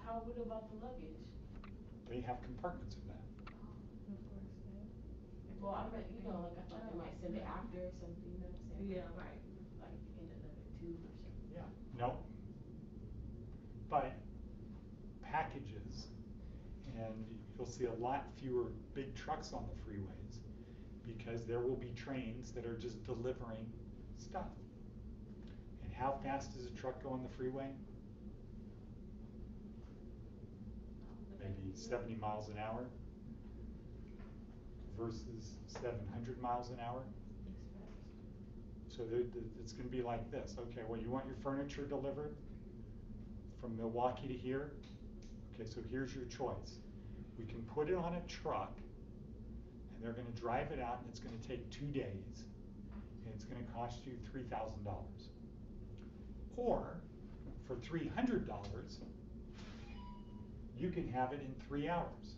Well, how would about the luggage? They have compartments in that. Of course. Well, I meant, you know, like I thought they might send it after or something, you know what I'm saying? Yeah, right. Like in another tube or something. Yeah, no. But packages, and you'll see a lot fewer big trucks on the freeways because there will be trains that are just delivering stuff. And how fast does a truck go on the freeway? Maybe seventy miles an hour versus seven hundred miles an hour. So it's gonna be like this, okay, well, you want your furniture delivered from Milwaukee to here? Okay, so here's your choice. We can put it on a truck, and they're gonna drive it out, and it's gonna take two days, and it's gonna cost you three thousand dollars. Or, for three hundred dollars, you can have it in three hours.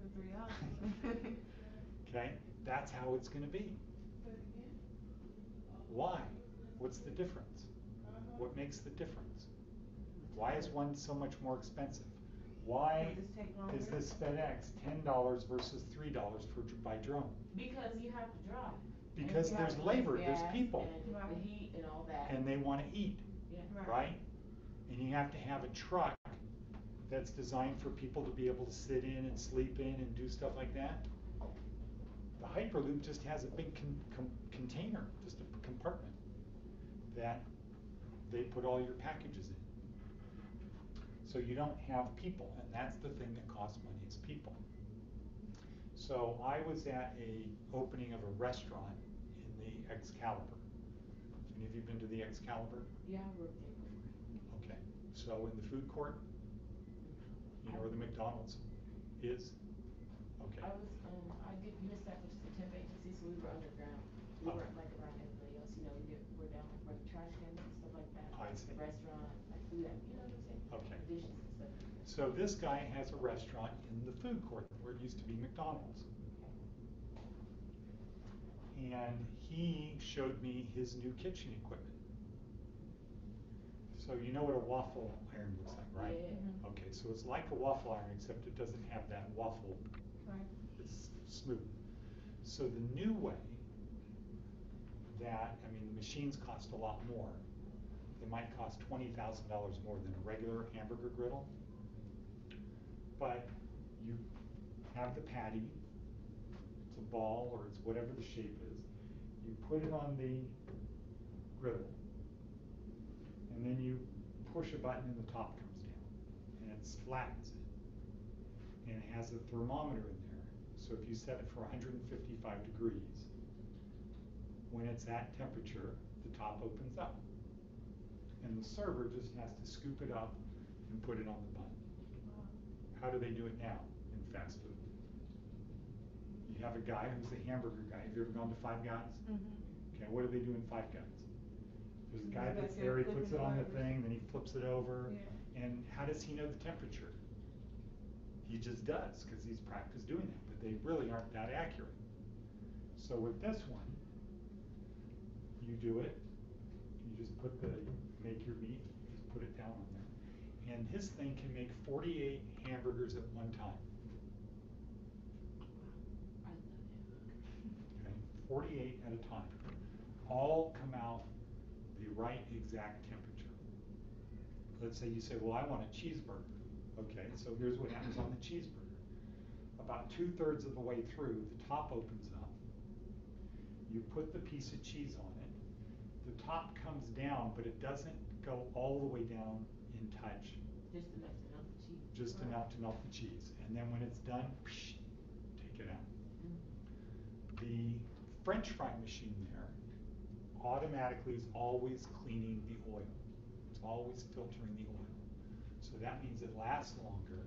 For three hours. Okay, that's how it's gonna be. Why? What's the difference? Uh-huh. What makes the difference? Why is one so much more expensive? Why Does this take is this FedEx ten dollars versus three dollars for, by drone? Because you have to drive. Because there's labor, there's people. And the heat and all that. And they wanna eat, Yeah. Right. And you have to have a truck that's designed for people to be able to sit in and sleep in and do stuff like that. The Hyperloop just has a big con- container, just a compartment that they put all your packages in. So you don't have people, and that's the thing that costs money is people. So I was at a opening of a restaurant in the Excalibur. Any of you been to the Excalibur? Yeah, I worked there so in the food court, you know where the McDonald's is? Okay. I was, um, I did miss that with the temp agency, so we were underground. We Oh. weren't like around everybody else, you know, we did, we're down like where the trash cans and stuff like that. I see. The restaurant, like food, you know what I'm saying? Okay. The Dishes and stuff. So this guy has a restaurant in the food court where it used to be McDonald's. And he showed me his new kitchen equipment. So you know what a waffle iron looks like, right? Yeah. Mhm. Okay, so it's like a waffle iron, except it doesn't have that waffle, Right. it's smooth. So the new way that, I mean, the machines cost a lot more. They might cost twenty thousand dollars more than a regular hamburger griddle. But you have the patty, it's a ball or it's whatever the shape is. You put it on the griddle. And then you push a button and the top comes down. And it flattens it. And it has a thermometer in there. So if you set it for hundred and fifty-five degrees, when it's at temperature, the top opens up. And the server just has to scoop it up and put it on the bun. How do they do it now in fast food? You have a guy who's a hamburger guy. Have you ever gone to Five Guys? Mm-hmm. Okay, what do they do in Five Guys? There's a guy back that's there he puts it on the thing, then he flips it over. Yeah. And how does he know the temperature? He just does, cause he's practiced doing that, but they really aren't that accurate. So with this one, you do it, you just put the, make your meat, just put it down on there. And his thing can make forty-eight hamburgers at one time. I love that. okay, forty-eight at a time, all come out the right exact temperature. Let's say you say, well, I want a cheeseburger, okay, so here's what happens on the cheeseburger. About two-thirds of the way through, the top opens up. You put the piece of cheese on it, the top comes down, but it doesn't go all the way down in touch, Just enough to melt the cheese. just Right. enough to melt the cheese, and then when it's done, psh, take it out. Mm. The French fry machine there automatically is always cleaning the oil. It's always filtering the oil. So that means it lasts longer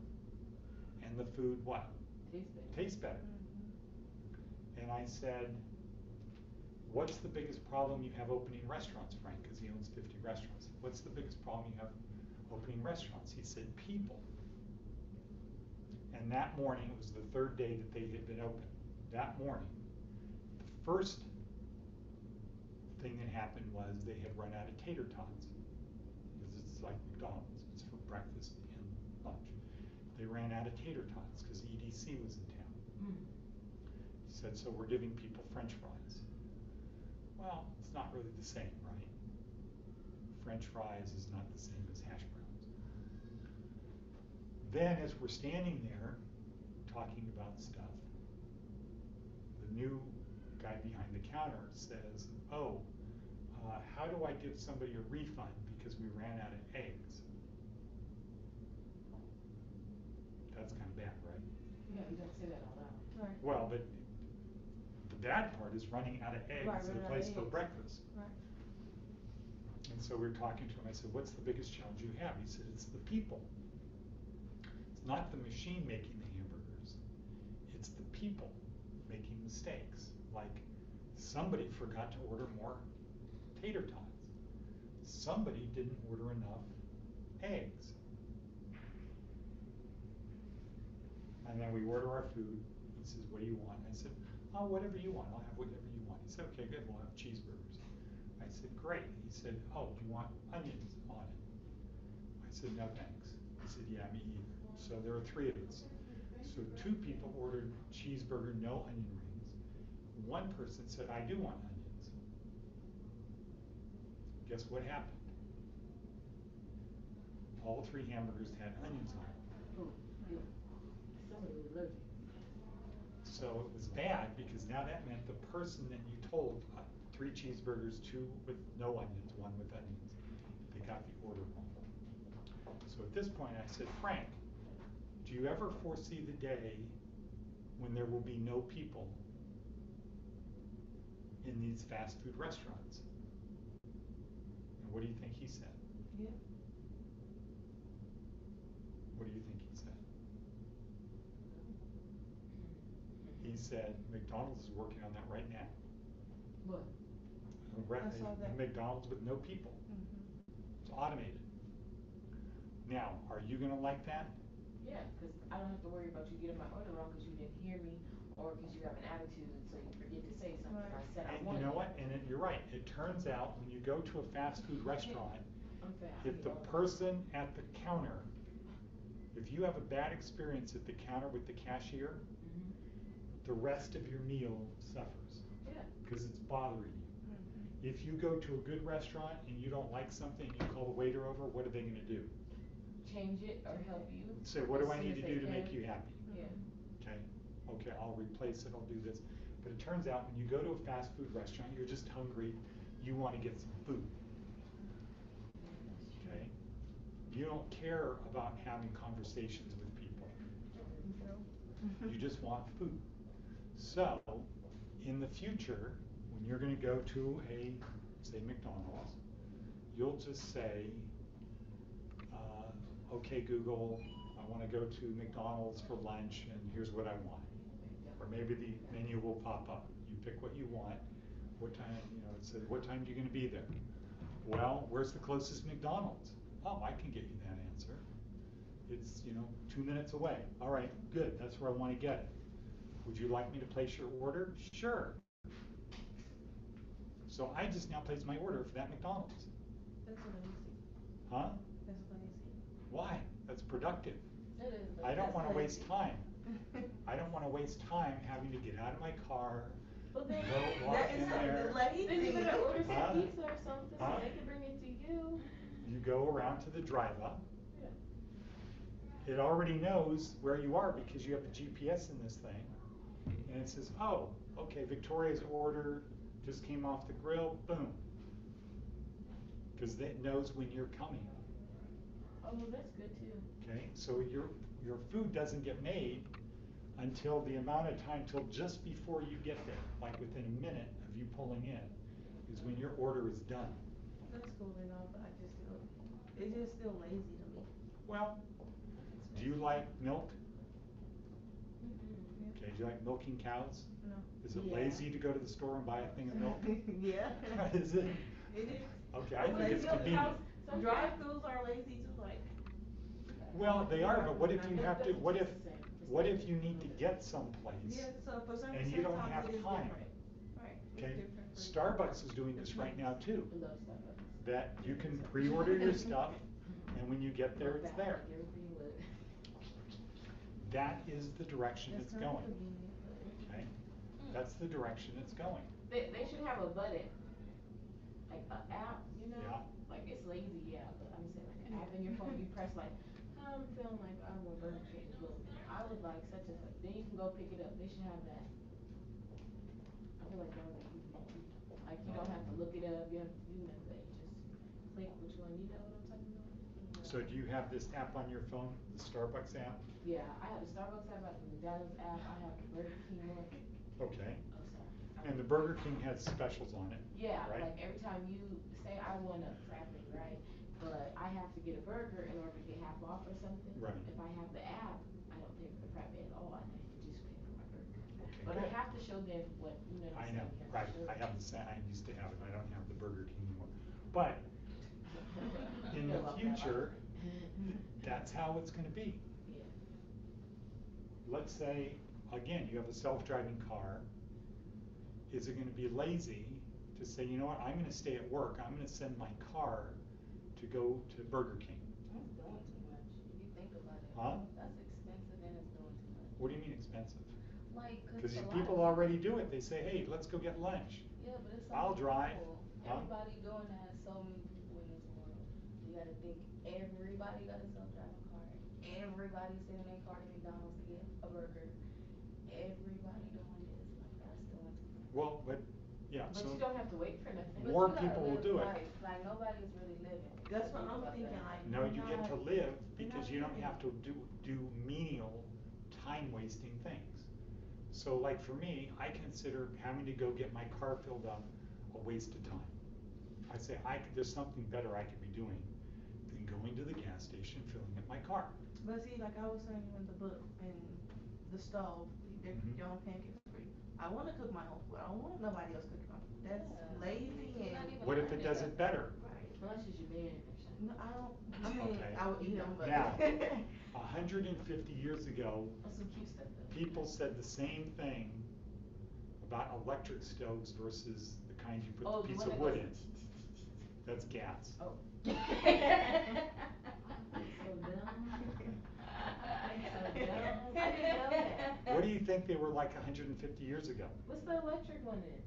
and the food what? Tastes better. Tastes better. Mhm. And I said, what's the biggest problem you have opening restaurants, Frank? Because he owns 50 restaurants. What's the biggest problem you have opening restaurants? He said, people. And that morning, it was the third day that they had been open. That morning, the first thing that happened was they had run out of tater tots. Because it's like McDonald's, it's for breakfast and lunch. They ran out of tater tots because EDC was in town. Mm. He said, so we're giving people french fries. Well, it's not really the same, right? French fries is not the same as hash browns. Then, as we're standing there talking about stuff, the new guy behind the counter says, oh, how do I give somebody a refund because we ran out of eggs? That's kind of bad, right? Yeah, you don't say that out loud. Right. Well, but the bad part is running out of eggs Right, at a running out of place for eggs. breakfast. Right. And so we were talking to him. I said, "What's the biggest challenge you have?" He said, "It's the people. It's not the machine making the hamburgers. It's the people making mistakes. Like somebody forgot to order more tater tots. Somebody didn't order enough eggs. And then we order our food. He says, "What do you want?" I said, "Oh, whatever you want. I'll have whatever you want." He said, "Okay, good. We'll have cheeseburgers." I said, "Great." He said, "Oh, do you want onions on it?" I said, "No, thanks." He said, "Yeah, me either." So there are three of us. So two people ordered cheeseburger, no onion rings. One person said, "I do want onions." Guess what happened? All three hamburgers had onions on them. So it was bad because now that meant the person that you told uh, three cheeseburgers, two with no onions, one with onions, they got the order wrong. So at this point, I said, Frank, do you ever foresee the day when there will be no people in these fast food restaurants? What do you think he said? Yeah. What do you think he said? He said McDonald's is working on that right now. What? A re- I saw that. McDonald's with no people. Mm-hmm. It's automated. Now, are you gonna like that? Yeah, because I don't have to worry about you getting my order wrong because you didn't hear me or because you have an attitude so you forget to say something I said I And wanted. you know what? And it, you're right. It turns out when you go to a fast food restaurant, I'm fast. if the person at the counter, if you have a bad experience at the counter with the cashier, Mhm. the rest of your meal suffers Yeah. because it's bothering you. Mhm. If you go to a good restaurant and you don't like something, you call the waiter over, what are they gonna do? Change it or help you. Say, what do as I soon need as to they do to make can. you happy? Yeah. Okay, I'll replace it, I'll do this. But it turns out when you go to a fast food restaurant, you're just hungry, you wanna get some food, okay? You don't care about having conversations with people, you just want food. So, in the future, when you're gonna go to a, say McDonald's, you'll just say, uh, okay, Google, I wanna go to McDonald's for lunch and here's what I want. Or maybe the menu will pop up. You pick what you want. What time, you know, it says, what time are you gonna be there? Well, where's the closest McDonald's? Oh, I can get you that answer. It's, you know, two minutes away. All right, good, that's where I wanna get it. Would you like me to place your order? Sure. So I just now placed my order for that McDonald's. That's lazy. Huh? That's lazy. Why? That's productive. It is, I don't wanna waste time. I don't wanna waste time having to get out of my car, But then, Go walk That in is there. lazy. then you better order some Huh? pizza or something Huh? so they can bring it to you. You go around to the drive up. Yeah. It already knows where you are because you have a GPS in this thing. And it says, oh, okay, Victoria's order just came off the grill, boom. Because it knows when you're coming, Oh, well, that's good too. okay? So your, your food doesn't get made until the amount of time, till just before you get there, like within a minute of you pulling in. is when your order is done. That's cool and all, but I just feel, it's just still lazy to me. Well, do you like milk? Mm-hmm, okay, do you like milking cows? No. Is it Yeah. lazy to go to the store and buy a thing of milk? Yeah. Is it? It is. Okay, I think it's convenient. house- Drive-throughs are lazy too, like. Well, they are, but what if you have to, what if, taste the same. It's what if you need to get someplace? Yeah, so for some, And you don't sometimes have it is time. different. Right, it's Okay, different for- Starbucks is doing this right now too, love Starbucks. that you can pre-order your stuff, and when you get there, it's there. Everything would. That is the direction That's it's kinda going, convenient, but okay? That's the direction it's going. They, they should have a button, like a app, you know? Yeah. Like it's lazy, yeah, but I'm saying like an app in your phone, you press like, um, I'm feeling like um, I want Burger King, well, I would like such and such, then you can go pick it up, they should have that. I feel like that would be, like you don't have to look it up, you have to do nothing, just click which one, you know what I'm talking about? So do you have this app on your phone, the Starbucks app? Yeah, I have the Starbucks app, I have the McDonald's app, I have the Burger King one, Okay. oh, sorry. And the Burger King has specials on it, Yeah, right? like every time you say I want a frappe, right? But I have to get a burger in order to get half off or something. Right. If I have the app, Oh, I don't pay for the frappe at all, I have to just pay for my burger. But I have to show them what, you know I know, right, to I have the same, I used to have it, I don't have the Burger King anymore. But in the I love that. future, that's how it's gonna be. Yeah. Let's say, again, you have a self-driving car. Is it gonna be lazy to say, you know what, I'm gonna stay at work, I'm gonna send my car to go to Burger King? That's doing too much, if you think about it. Huh? That's expensive and it's doing too much. What do you mean expensive? Like, cause Cause these people of- already do it, they say, hey, let's go get lunch. Yeah, but it's I'll drive, huh? Everybody doing that, so many people in this world. You gotta think, everybody got a self-driving car. Everybody sitting in their car to McDonald's to get a burger. Everybody doing this, like, that's doing too much. Well, but, yeah, But so. you don't have to wait for nothing. But More you gotta people will live do it. life. Like, nobody's really living. That's what Think I'm about thinking, that. like. No, we're you get to not- live we're because not you don't living. have to do, do menial, time-wasting things. So like for me, I consider having to go get my car filled up a waste of time. I say, I could, there's something better I could be doing than going to the gas station, filling up my car. But see, like I was saying in the book, and the stove, they're, Mhm. your own pancakes free. I wanna cook my own food, I don't want nobody else cooking my food, that's Yeah. lazy and. even What if it learning does it better? Right. Unless it's your man or something. No, I don't, I mean, Okay. I would eat them, but. Now, hundred and fifty years ago, Oh, some cute stuff though. People said the same thing about electric stoves versus the kind you Oh, put the oh, the piece of wood in. That's gas. Oh. What do you think they were like hundred and fifty years ago? What's the electric one then?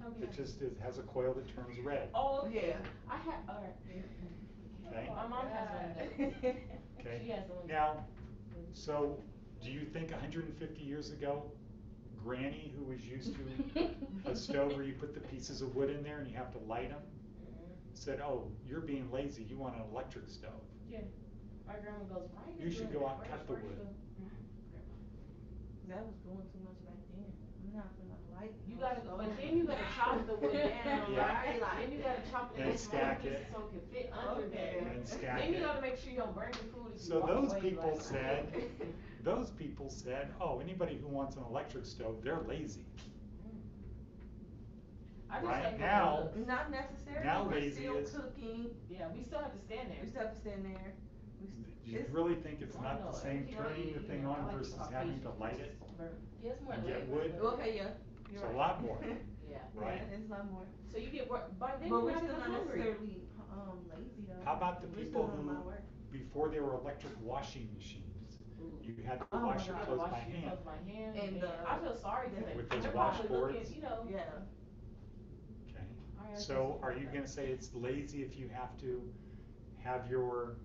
Help It just is, has a coil that turns red. Oh, okay. Yeah. I have, alright. Okay. My mom has one of those. Okay. She has one. Now, so, do you think hundred and fifty years ago, Granny, who was used to a stove where you put the pieces of wood in there and you have to light them, Mhm. said, oh, you're being lazy, you want an electric stove? Yeah. My grandma goes, why you You should go out and cut the wood." That was doing too much back then, I'm not gonna like. You no gotta, stove. but then you gotta chop the wood down, Yeah. right? Then you gotta chop it And into smaller stack pieces it. so it can fit under Okay. there. And stack Then you it. gotta make sure you don't burn your food if So walk those away people like- said, those people said, oh, anybody who wants an electric stove, they're lazy. Mm-hmm. I just Right say for the now- looks. Not necessarily, Now we're lazy still is- cooking, Yeah, we still have to stand there. we still have to stand there. We Do you it's- really think it's not the same turning the thing on versus having to light it? Yeah, it's more And get wood? Okay, yeah, you're It's a right. lot more. Yeah. Right. Yeah, it's a lot more. So you get work, by then But you're we're not still even not hungry. necessarily, um, lazy though. How about the We're people doing a lot of who, work. before there were electric washing machines, Ooh. you had to Oh my wash your God. clothes by Wash your hand? clothes by hand, And, man. uh, I feel sorry for them. With those They're probably looking, washboards? You know. Yeah. Okay, All right, so are you gonna say it's lazy if you have to have your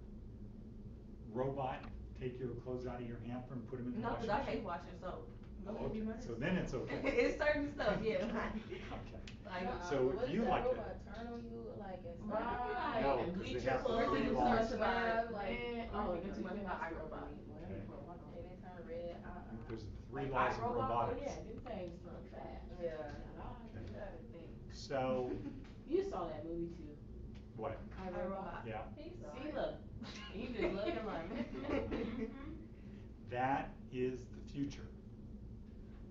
robot take your clothes out of your hamper and put them in the No, washing cause I machine? hate washing, so. Go Oh, ahead, be okay. nice. So then it's okay. It's certain stuff, yeah. Okay. Like, Uh-uh, So but what if you that like it? turn on you, like, and Right. start- No, and 'cause bleach they your have to clothes and long. start to Survive, vibe, like, man. oh, Oh, you that's know, my you my have iRobot. to- Whatever Okay. for a while. It turn kinda I uh-uh. think There's three Like laws of iRobot, oh robotics. Yeah, them things run fast. Yeah. Not You gotta think. So, You saw that movie too. what? iRobot. Yeah. He saw See, look, you just look and learn. That is the future.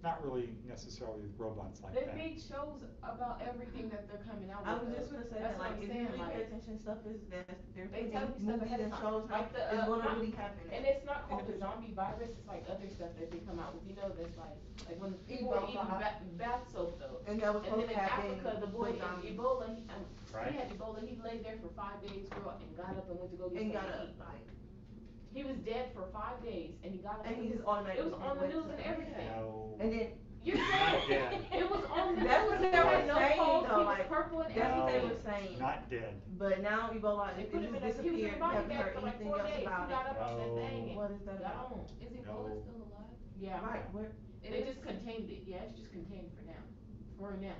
Not really necessarily with robots like that. They that. make shows about everything that they're coming out with. I was just gonna say That's that, what like, I'm if you saying, really like- pay attention, stuff is, that they're They putting tell you stuff movies ahead of and time. shows now, Like the, is uh, gonna really happen. And it's not called the the zombie virus, it's like other stuff that they come out with, you know, that's like, like when people were eating Ebola. bath, bath soap though. And that was And then supposed in happen Africa, the boy with in zombies. Ebola, he, um, Right. he had Ebola, he laid there for five days, girl, and got up and went to go get And something got to up, eat. like, He was dead for five days, and he got up. and he just automatically. It was on the news and everything. No. And then, You're saying, dead. it was on the. That's what they were no saying, pulse, though, he was like, purple and that's what they were saying. Not dead. But now Ebola, it it just a, he was in disappeared, body haven't bag heard for like anything four else days, he about got it. up off that No. thing What is that about? on. Is Ebola No. still alive? Yeah. Right, where, It They just contained it, yeah, it's just contained for now, for now.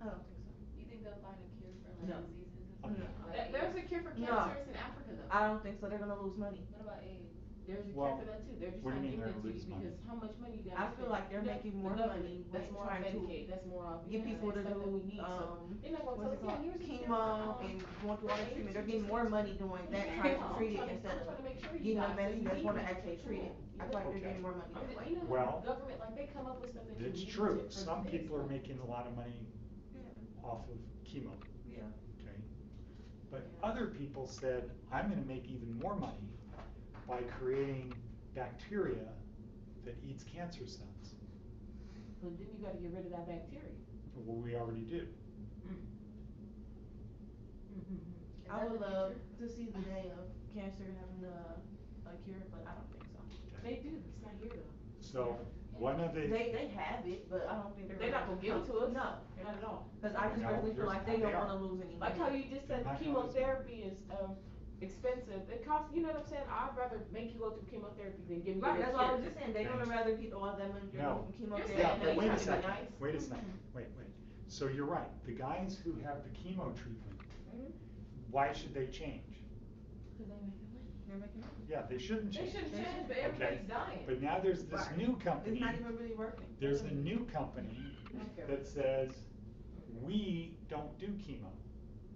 I don't think so. You think they'll find a cure for like No. Diseases No. and stuff? No. There- There's a cure for No. cancers in Africa though. I don't think so, they're gonna lose money. What about AIDS? There's a Well, cure for that too, they're just what do not you mean giving it they're to you lose money? because how much money you I gotta feel spend? like they're You know, making the more government, money That's with more on trying to Medicaid, that's more off, you get know, people to that's stuff that we do, need, so. um, They're not gonna what's tell it us, yeah, called, here's a cure for, chemo and going through all that treatment, they're getting more money doing that, Yeah, trying to treat it instead I'm trying to make sure of you getting guys, a so medicine that's need gonna it. actually treat it. I feel like they're getting more money that way. you know, Well, government, like, they come up with something. that you It's true, some people are making a lot of money off of chemo, yeah. okay? But other people said, I'm gonna make even more money by creating bacteria that eats cancer cells. But then you gotta get rid of that bacteria. Well, we already do. Mhm. I would love to see the day of cancer having a, a cure, but I don't think so. They do, it's not here though. So, one of the. They, they have it, but I don't think they're. They're not gonna give it to us? No. Not at all. Cause I just No, personally feel there's- like they they don't are. wanna lose any money. Like how you just said Not gonna chemotherapy is, um, expensive, it costs, you know what I'm saying, I'd rather make you go through chemotherapy than give you a Right, that's what I was just saying, they're gonna rather get all that money No. from chemotherapy. saying Yeah, but you wait a have to be second, nice. wait a second, wait, wait. So you're right, the guys who have the chemo treatment, Mhm. why should they change? Cause they making money. They're making money. Yeah, they shouldn't They change. shouldn't change, should. but Okay. everybody's dying. But now there's this Right. new company, It's not even really working. there's a new company I that says, we don't do chemo,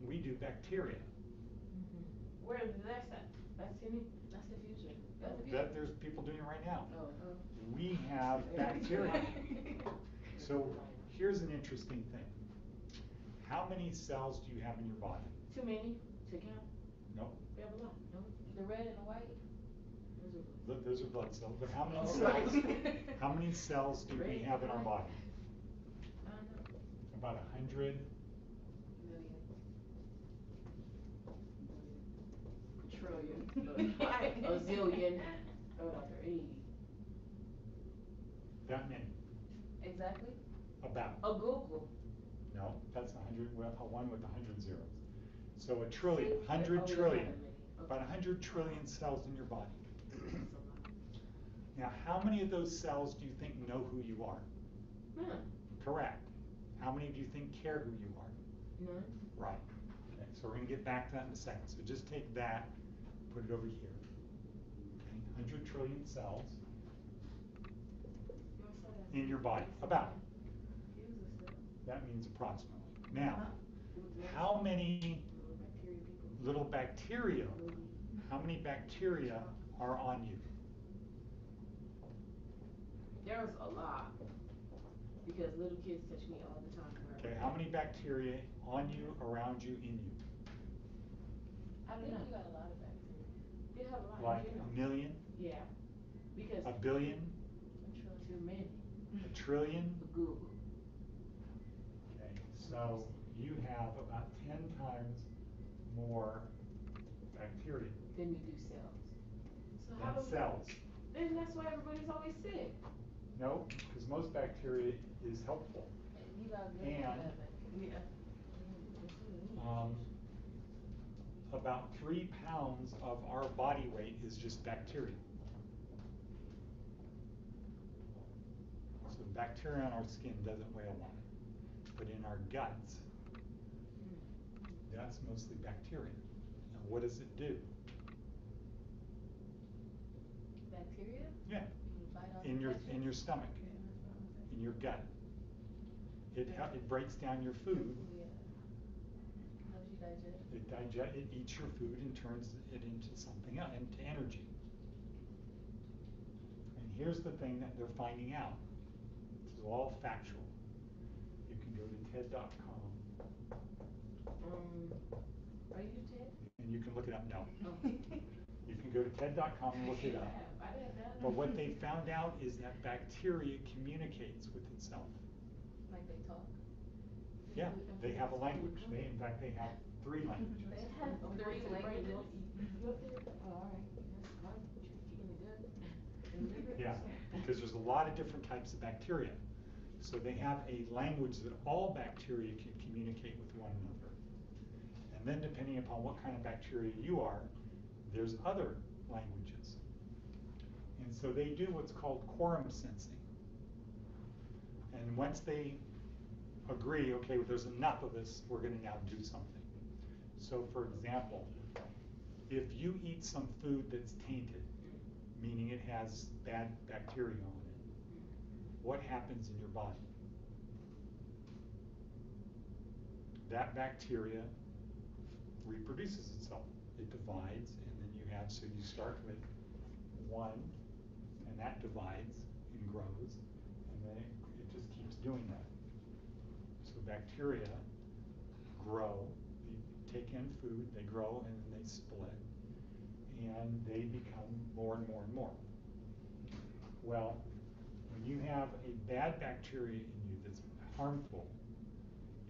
we do bacteria. Mhm. Where is that at? That's in it? That's the future. That's the future. That, there's people doing it right now. Oh, oh. We have bacteria. So here's an interesting thing. How many cells do you have in your body? Too many to count? No, We have a lot, no? The red and the white? Those are- th- those are blood cells, but how many Oh, cells, how many cells do we have in our body? I don't know. About a hundred, Million. Trillion, a zillion, oh, like they're that many, Exactly? about. A googol. No, that's a hundred, well, a one with a hundred zeros. So a trillion, See? hundred Oh, there's trillion, not that many. About hundred trillion cells in your body. That's a lot. Now, how many of those cells do you think know who you are? None, Correct. How many do you think care who you are? none. Right. Okay, so we're gonna get back to that in a second. So just take that, put it over here. Okay, hundred trillion cells You wanna start at- in your body, about. Use this stuff. That means approximately. Now, Uh-huh. how many Little bacteria people. little bacteria, Little- how many bacteria are on you? There's a lot, because little kids touch me all the time. Okay, how many bacteria on you, around you, in you? I I don't think know. you got a lot of bacteria. You have a lot Like a million, Yeah, because. a billion, Too many. a trillion? A googol. Okay, so you have about ten times more bacteria than you do cells. So how than do? cells. Then that's why everybody's always sick. No, because most bacteria is helpful. And you got a billion And- of it. Yeah. Um, about three pounds of our body weight is just bacteria. So bacteria on our skin doesn't weigh a lot, but in our guts, that's mostly bacteria. Now, what does it do? Bacteria? Yeah, You in your, in your stomach, Yeah, that's what I'm saying. in your gut. It, it breaks down your food, oh, Yeah. Helps you digest. it digest, it eats your food and turns it into something else, into energy. And here's the thing that they're finding out. This is all factual. You can go to TED.com Um, are you Ted? and you can look it up. No, Oh. you can go to TED.com and look it up. I didn't know. But what they found out is that bacteria communicates with itself. Like they talk. Yeah, they have a language. They, in fact, they have three languages. They have three languages. Oh, all right, that's fine, but you're eating the good and liver. Yeah, because there's a lot of different types of bacteria. So they have a language that all bacteria can communicate with one another. And then depending upon what kind of bacteria you are, there's other languages. And so they do what's called quorum sensing. And once they agree, okay, well, there's enough of this, we're gonna now do something. So for example, if you eat some food that's tainted, meaning it has bad bacteria on it, what happens in your body? That bacteria reproduces itself. It divides, and then you have, so you start with one, and that divides and grows, and then it, it just keeps doing that. So bacteria grow, they take in food, they grow, and then they split, and they become more and more and more. Well, when you have a bad bacteria in you that's harmful,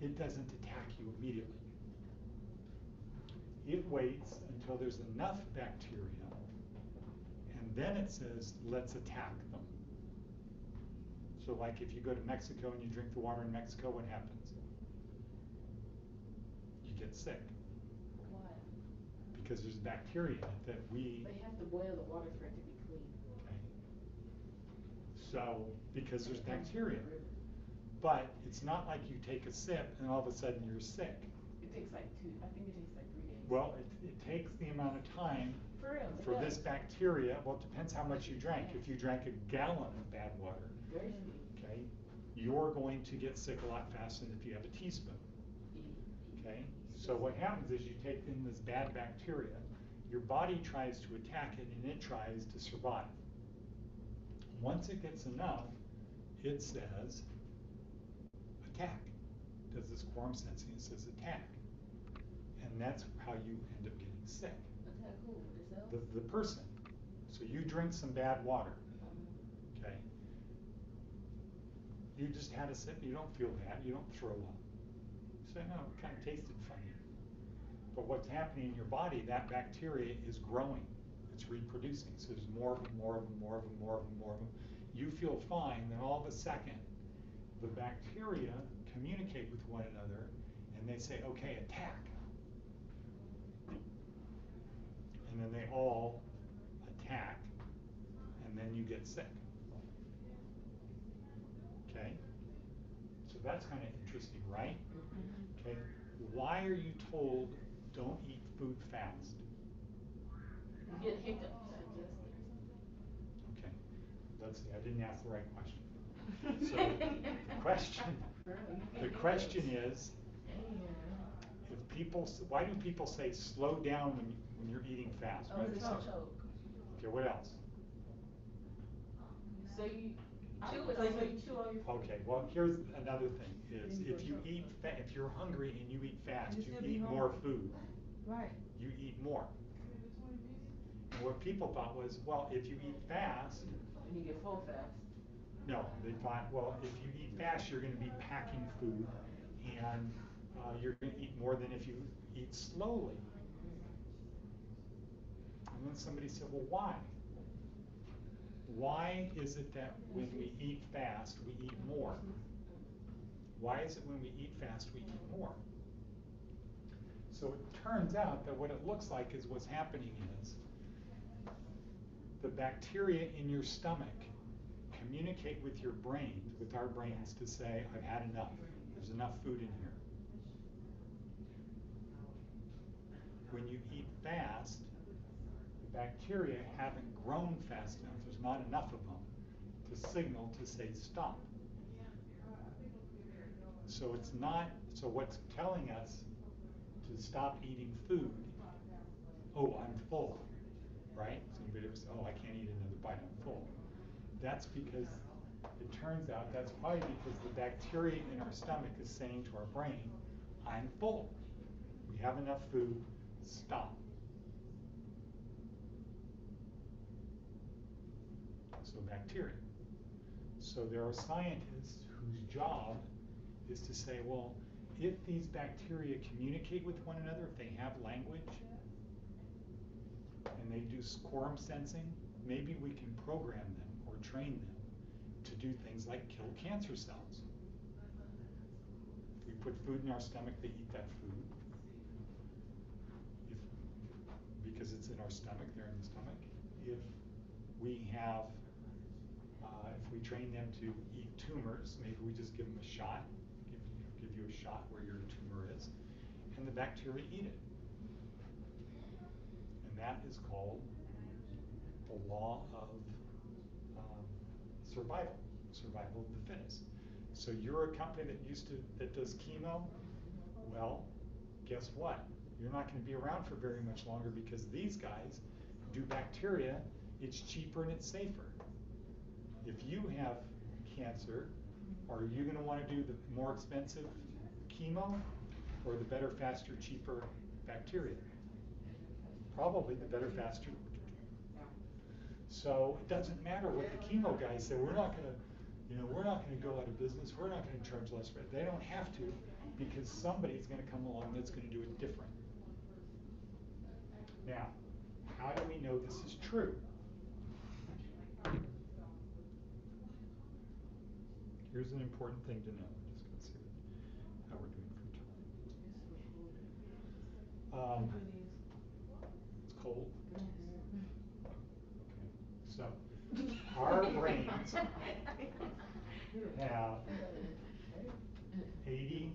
it doesn't attack you immediately. It waits until there's enough bacteria, and then it says, let's attack them. So like if you go to Mexico and you drink the water in Mexico, what happens? You get sick, Why? because there's bacteria that we They have to boil the water for it to be clean. Okay. So, because there's It comes from the bacteria. But it's not like you take a sip and all of a sudden you're sick. It takes like two, I think it takes like. Well, it, it takes the amount of time For real, for this bacteria, well, it depends how much you drank. If you drank a gallon of bad water, okay, you're going to get sick a lot faster than if you have a teaspoon. Okay? So what happens is you take in this bad bacteria, your body tries to attack it and it tries to survive. Once it gets enough, it says attack. Does this quorum sensing, it says attack. And that's how you end up getting sick. Attack who? Yourself? The, the person. So you drink some bad water, okay? You just had a sip, you don't feel bad, you don't throw up. You say, no, it kind of tasted funny. But what's happening in your body, that bacteria is growing, it's reproducing. So there's more of them, more of them, more of them, more of them, more of them. You feel fine, then all of a second, the bacteria communicate with one another and they say, okay, attack. And then they all attack, and then you get sick. Okay? So that's kind of interesting, right? Okay, why are you told don't eat food fast? You get hiccups, Okay, let's see, I didn't ask the right question. So, the question, For real, you the question is, if people, why do people say slow down when, you- when you're eating fast? Oh, Why do it's a choke. Okay, what else? So you. Chew would it say so you chew on your. Okay, well, here's another thing, is if you eat, fa- if you're hungry and you eat fast, You you still be eat more hungry. food, Right. you eat more. And what people thought was, well, if you eat fast, And you get full fast. no, they thought, well, if you eat fast, you're gonna be packing food, and, uh, you're gonna eat more than if you eat slowly. And then somebody said, well, why? Why is it that when we eat fast, we eat more? Why is it when we eat fast, we eat more? So it turns out that what it looks like is what's happening is the bacteria in your stomach communicate with your brain, with our brains, to say, I've had enough. There's enough food in here. When you eat fast, bacteria haven't grown fast enough. There's not enough of them. to signal to say stop. So it's not, so what's telling us to stop eating food, oh, I'm full, right? So anybody ever say, oh, I can't eat another bite, I'm full. That's because it turns out that's probably because the bacteria in our stomach is saying to our brain, I'm full. We have enough food, stop. So bacteria. So there are scientists whose job is to say, well, if these bacteria communicate with one another, if they have language, and they do quorum sensing, maybe we can program them or train them to do things like kill cancer cells. We put food in our stomach, they eat that food. If, because it's in our stomach, they're in the stomach. If we have, if we train them to eat tumors, maybe we just give them a shot, give, give you a shot where your tumor is, and the bacteria eat it. And that is called the law of um, survival, survival of the fittest. So you're a company that used to that does chemo. Well, guess what? You're not going to be around for very much longer because these guys do bacteria. It's cheaper and it's safer. If you have cancer, are you going to want to do the more expensive chemo or the better, faster, cheaper bacteria? Probably the better, faster. So it doesn't matter what the chemo guys say. We're not going to, you know, we're not going to go out of business. We're not going to charge less rent. They don't have to because somebody's going to come along that's going to do it different. Now, how do we know this is true? Here's an important thing to know. I'm just going to see how we're doing for time. Um, it's cold. Okay. So, our brains have 80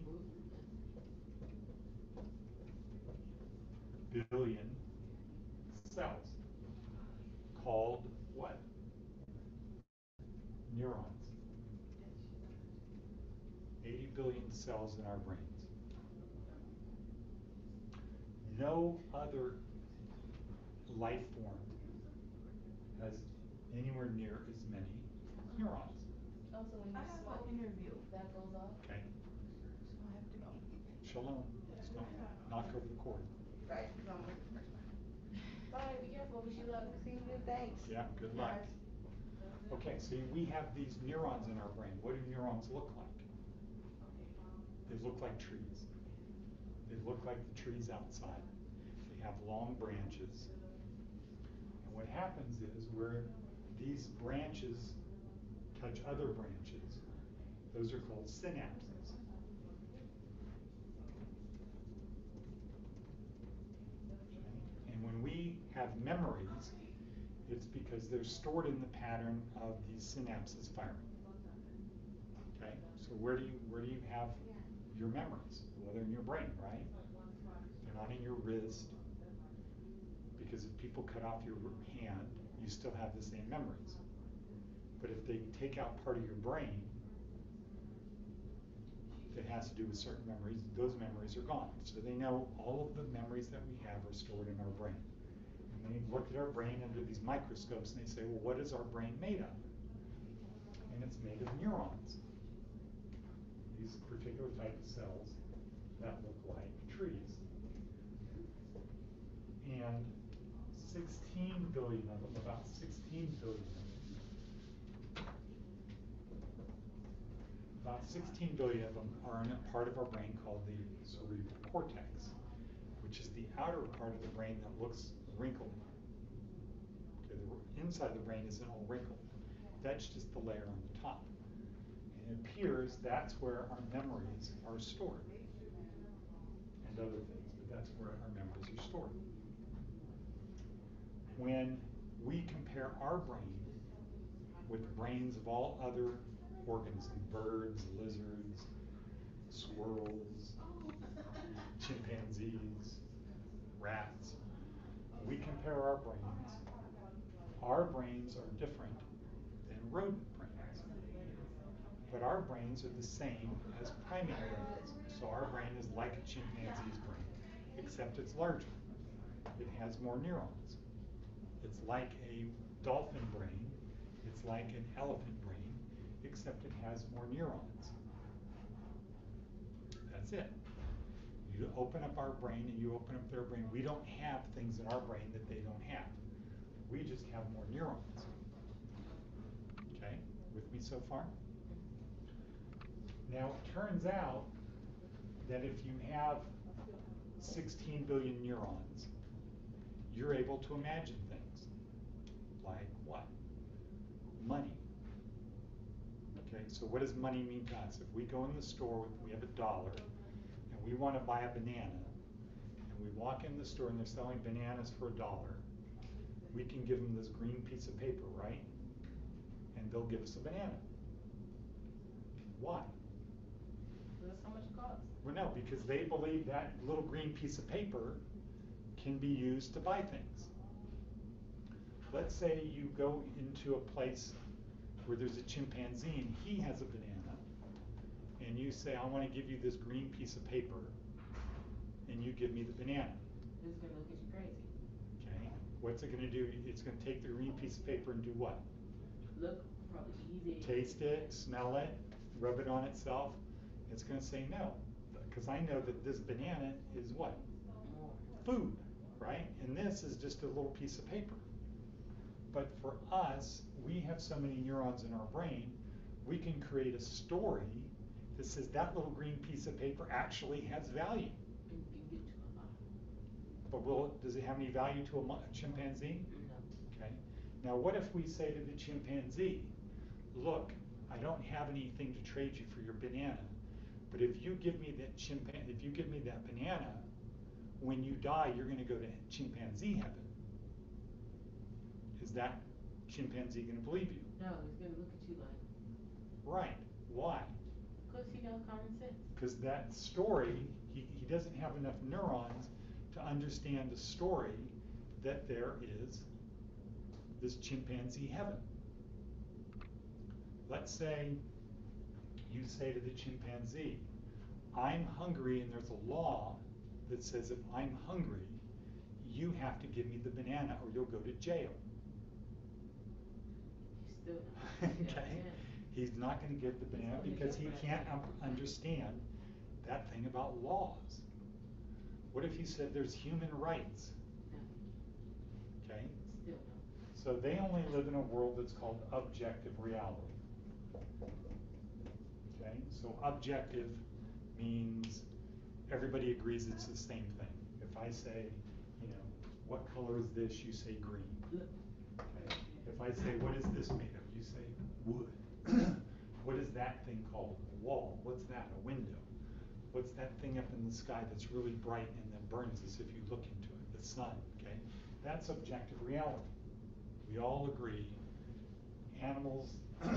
billion cells called what? Neurons. 80 billion cells in our brains. No other life form has anywhere near as many neurons. Also, when I have smoke, an interview. that goes off. Okay? I have to go. Shalom. Let's not knock over the cord. Right, 'cause I'm looking for Bye, be careful, wish you luck. See you, thanks. Yeah, good luck. Okay, so we have these neurons in our brain. What do neurons look like? They look like trees. They look like the trees outside. They have long branches. And what happens is where these branches touch other branches, those are called synapses. And when we have memories, it's because they're stored in the pattern of these synapses firing. Okay, so where do you where do you have your memories? Well, they're in your brain, right? They're not in your wrist. Because if people cut off your hand, you still have the same memories. But if they take out part of your brain that has to do with certain memories, those memories are gone. So they know all of the memories that we have are stored in our brain. And they look at our brain under these microscopes and they say, well, what is our brain made of? And it's made of neurons. These particular type of cells that look like trees. And 16 billion of them, about 16 billion of them, about 16 billion of them are in a part of our brain called the cerebral cortex, which is the outer part of the brain that looks wrinkled. Okay, the inside the brain isn't all wrinkled. That's just the layer on the top. It appears that's where our memories are stored. And other things, but that's where our memories are stored. When we compare our brain with the brains of all other organisms, birds, lizards, squirrels, chimpanzees, rats, we compare our brains, our brains are different than rodent brains. But our brains are the same as primate brains. So our brain is like a chimpanzee's brain, except it's larger. It has more neurons. It's like a dolphin brain, it's like an elephant brain, except it has more neurons. That's it. You open up our brain and you open up their brain. We don't have things in our brain that they don't have. We just have more neurons. Okay, with me so far? Now, it turns out that if you have 16 billion neurons, you're able to imagine things. Like what? Money. Okay, so what does money mean to us? If we go in the store, we have a dollar, and we want to buy a banana, and we walk in the store and they're selling bananas for a dollar, we can give them this green piece of paper, right? And they'll give us a banana. Why? How much it costs. Well, no, because they believe that little green piece of paper can be used to buy things. Let's say you go into a place where there's a chimpanzee and he has a banana, and you say, I want to give you this green piece of paper, and you give me the banana. It's gonna look at you crazy. Okay? What's it going to do? It's going to take the green piece of paper and do what? Look probably easy. Taste it, smell it, rub it on itself. It's going to say no, because I know that this banana is what? Food, right? And this is just a little piece of paper. But for us, we have so many neurons in our brain, we can create a story that says that little green piece of paper actually has value. And you can get to a lot. But will it, does it have any value to a chimpanzee? No. Okay. Now, what if we say to the chimpanzee, look, I don't have anything to trade you for your banana, but if you give me that chimpanzee, if you give me that banana, when you die, you're going to go to chimpanzee heaven. Is that chimpanzee going to believe you? No, he's gonna look at you like, Right. Why? cause he knows common sense. Because that story, he, he doesn't have enough neurons to understand the story that there is this chimpanzee heaven. Let's say you say to the chimpanzee, I'm hungry and there's a law that says if I'm hungry, you have to give me the banana or you'll go to jail. He's still not. okay? He's not going to get the banana because he can't understand that thing about laws. What if you said there's human rights? Okay? So they only live in a world that's called objective reality. So objective means everybody agrees it's the same thing. If I say, you know, what color is this? You say green. Okay. If I say, what is this made of? You say, wood. what is that thing called? A wall. What's that? A window. What's that thing up in the sky that's really bright and that burns us if you look into it? The sun. Okay. That's objective reality. We all agree. Animals,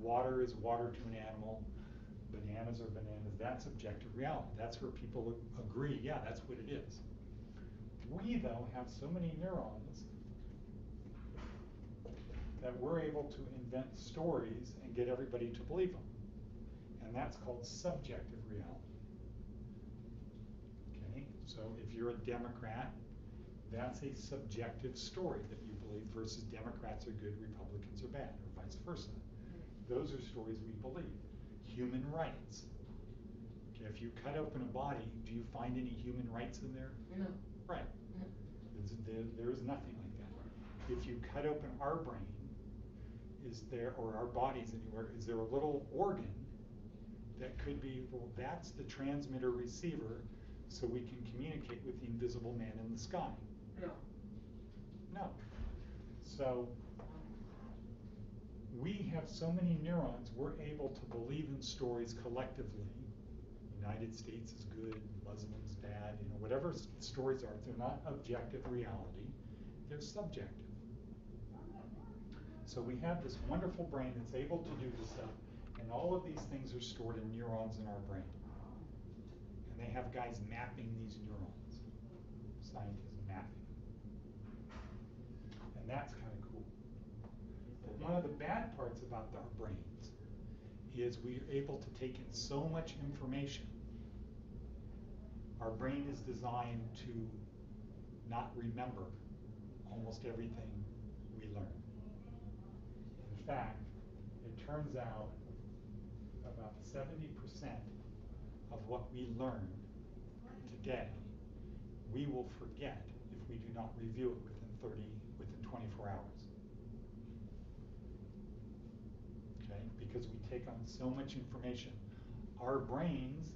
water is water to an animal. Bananas are bananas. That's objective reality. That's where people agree. Yeah, that's what it is. We though have so many neurons that we're able to invent stories and get everybody to believe them. And that's called subjective reality. Okay, so if you're a Democrat, that's a subjective story that you believe versus Democrats are good, Republicans are bad, or vice versa. Those are stories we believe. Human rights. If you cut open a body, do you find any human rights in there? No. Right. No. There, there is nothing like that. If you cut open our brain, is there, or our bodies anywhere, is there a little organ that could be, well, that's the transmitter receiver, so we can communicate with the invisible man in the sky? No. No. So, we have so many neurons, we're able to believe in stories collectively. United States is good, Muslims bad, you know, whatever stories are, they're not objective reality, they're subjective. So we have this wonderful brain that's able to do this stuff, and all of these things are stored in neurons in our brain. And they have guys mapping these neurons, scientists mapping. And that's kind of cool. But one of the bad parts about our brains is we are able to take in so much information. Our brain is designed to not remember almost everything we learn. In fact, it turns out about seventy percent of what we learn today, we will forget if we do not review it within thirty, within twenty-four hours. Okay, because we take on so much information. Our brains,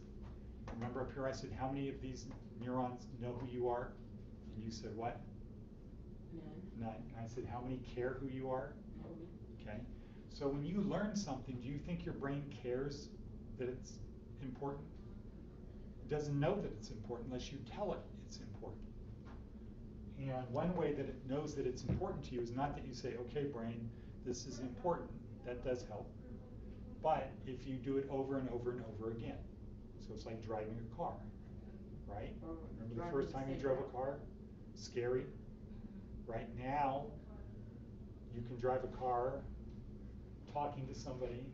remember up here I said, how many of these neurons know who you are? And you said what? None. None. And I said, how many care who you are? No. Okay, so when you learn something, do you think your brain cares that it's important? It doesn't know that it's important unless you tell it it's important. And one way that it knows that it's important to you is not that you say, okay, brain, this is important. That does help. But if you do it over and over and over again. So it's like driving a car, right? Or Remember the first time you drove a car? Scary. Right now, you can drive a car, talking to somebody,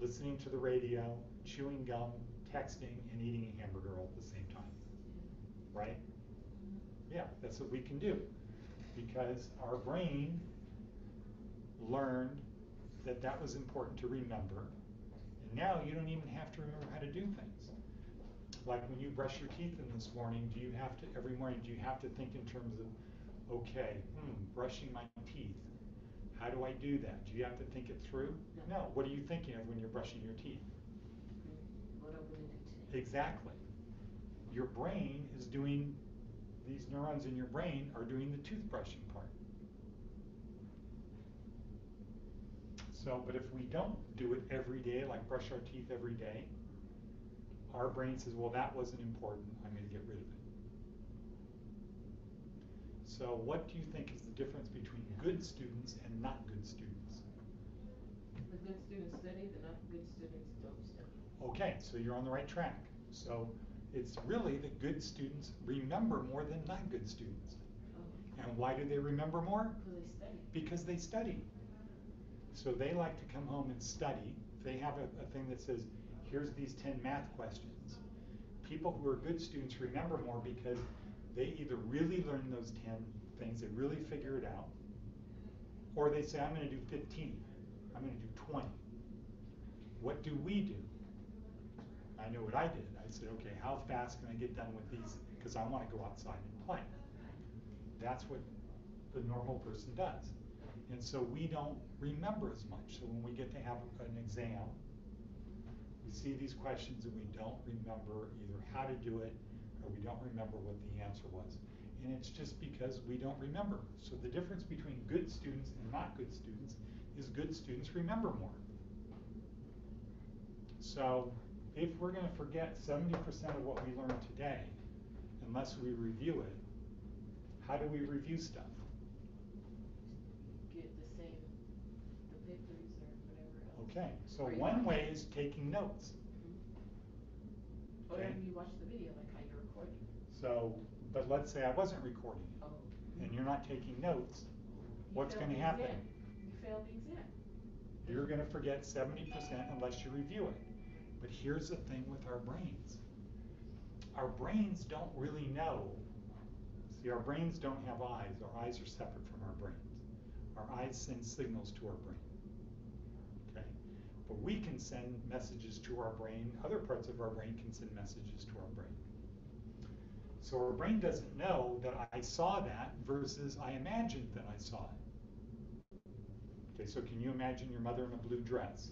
listening to the radio, chewing gum, texting, and eating a hamburger all at the same time. Right? Yeah, that's what we can do. Because our brain learned that that was important to remember. And now you don't even have to remember how to do things. Like when you brush your teeth in this morning, do you have to, every morning, do you have to think in terms of, okay, hmm, brushing my teeth, how do I do that? Do you have to think it through? No. What are you thinking of when you're brushing your teeth? What I'm gonna do today. Exactly. Your brain is doing, these neurons in your brain are doing the toothbrushing part. So, but if we don't do it every day, like brush our teeth every day, our brain says, well, that wasn't important, I'm gonna get rid of it. So what do you think is the difference between good students and not good students? The good students study, the not good students don't study. Okay, so you're on the right track. So it's really the good students remember more than not good students. Oh, And why do they remember more? Cause they study. Because they study. So they like to come home and study. They have a, a thing that says, here's these 10 math questions. People who are good students remember more because they either really learn those 10 things, they really figure it out, or they say, I'm going to do 15, I'm going to do 20. What do we do? I know what I did. I said, okay, how fast can I get done with these? Because I want to go outside and play. That's what the normal person does. And so we don't remember as much. So when we get to have an exam, we see these questions and we don't remember either how to do it or we don't remember what the answer was. And it's just because we don't remember. So the difference between good students and not good students is good students remember more. So if we're going to forget 70% of what we learned today, unless we review it, how do we review stuff? Get the same, the papers or whatever else. Okay, so Or you one watch way is taking notes. Or Okay. you watch the video, like how you're recording. So, but let's say I wasn't recording it, Oh. and you're not taking notes, You what's failed gonna the happen? exam. You failed the exam. You're gonna forget seventy percent unless you review it. But here's the thing with our brains. Our brains don't really know. See, our brains don't have eyes. Our eyes are separate from our brains. Our eyes send signals to our brain. But we can send messages to our brain. Other parts of our brain can send messages to our brain. So our brain doesn't know that I saw that versus I imagined that I saw it. Okay, so can you imagine your mother in a blue dress?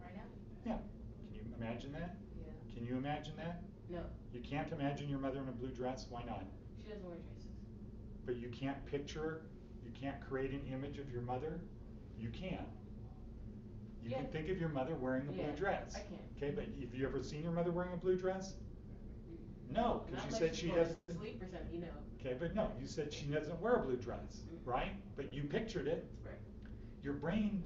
Right now? Yeah. Can you imagine that? Yeah. Can you imagine that? No, You can't imagine your mother in a blue dress? Why not? she doesn't wear dresses. But you can't picture, you can't create an image of your mother? You can. You can Yeah. think of your mother wearing a blue Yeah, dress. I can. Okay, but have you ever seen your mother wearing a blue dress? No, because Not you unless said she to doesn't. Sleep or something, you know. Okay, but no, you said she doesn't wear a blue dress, Mhm. right? But you pictured it. Right. Your brain,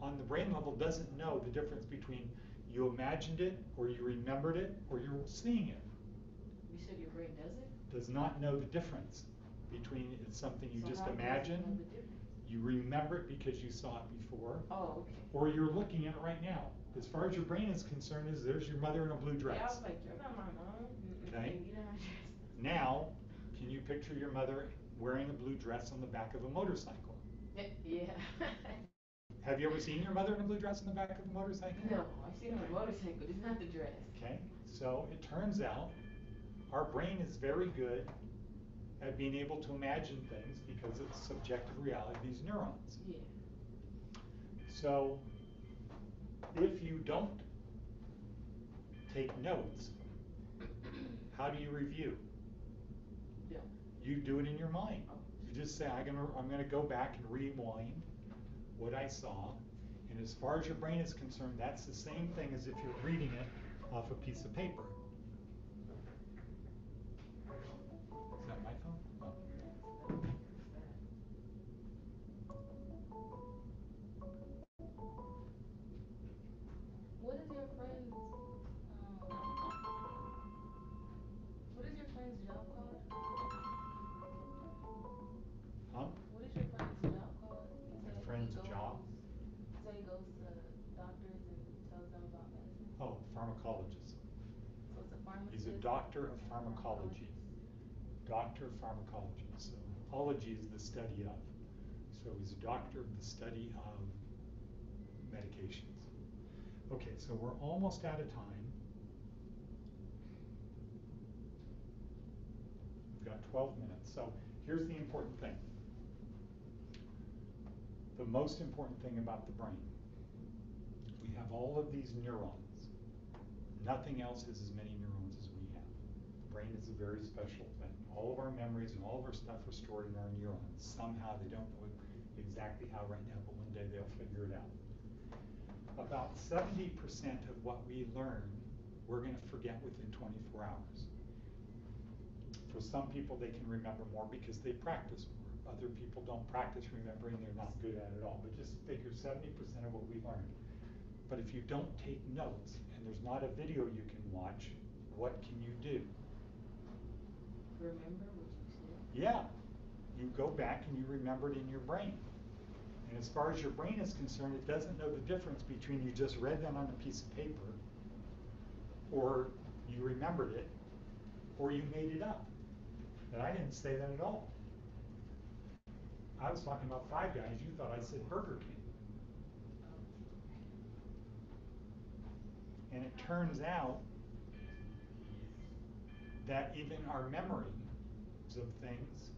on the brain level, doesn't know the difference between you imagined it, or you remembered it, or you're seeing it. You said your brain does it? Does not know the difference between it's something you So just how does it know imagine. the difference? You remember it because you saw it before, Oh, okay. or you're looking at it right now. As far as your brain is concerned, is there's your mother in a blue dress. Yeah, I was like, you're not my mom. Okay. can't get in my dress. Now, can you picture your mother wearing a blue dress on the back of a motorcycle? Yeah. Have you ever seen your mother in a blue dress on the back of a motorcycle? No, I've seen her on a motorcycle, it's not the dress. Okay, so it turns out our brain is very good at being able to imagine things because it's subjective reality, these neurons. Yeah. So if you don't take notes, how do you review? Yeah. You do it in your mind. Oh. You just say, I'm gonna, I'm gonna go back and rewind what I saw. And as far as your brain is concerned, that's the same thing as if you're reading it off a piece of paper. Doctor of pharmacology. Doctor of pharmacology. So ology is the study of. So he's a doctor of the study of medications. Okay, so we're almost out of time. We've got 12 minutes. So here's the important thing. The most important thing about the brain. We have all of these neurons. Nothing else has as many neurons as we have. The brain is a very special thing. All of our memories and all of our stuff are stored in our neurons. Somehow they don't know exactly how right now, but one day they'll figure it out. About 70% of what we learn, we're going to forget within 24 hours. For some people, they can remember more because they practice more. Other people don't practice remembering, they're not good at it all. But just figure 70% of what we learn. But if you don't take notes and there's not a video you can watch, what can you do? Remember what you said? Yeah, you go back and you remember it in your brain. And as far as your brain is concerned, it doesn't know the difference between you just read that on a piece of paper, or you remembered it, or you made it up. And I didn't say that at all. I was talking about Five Guys. You thought I said Burger King. And it turns out that even our memories of things,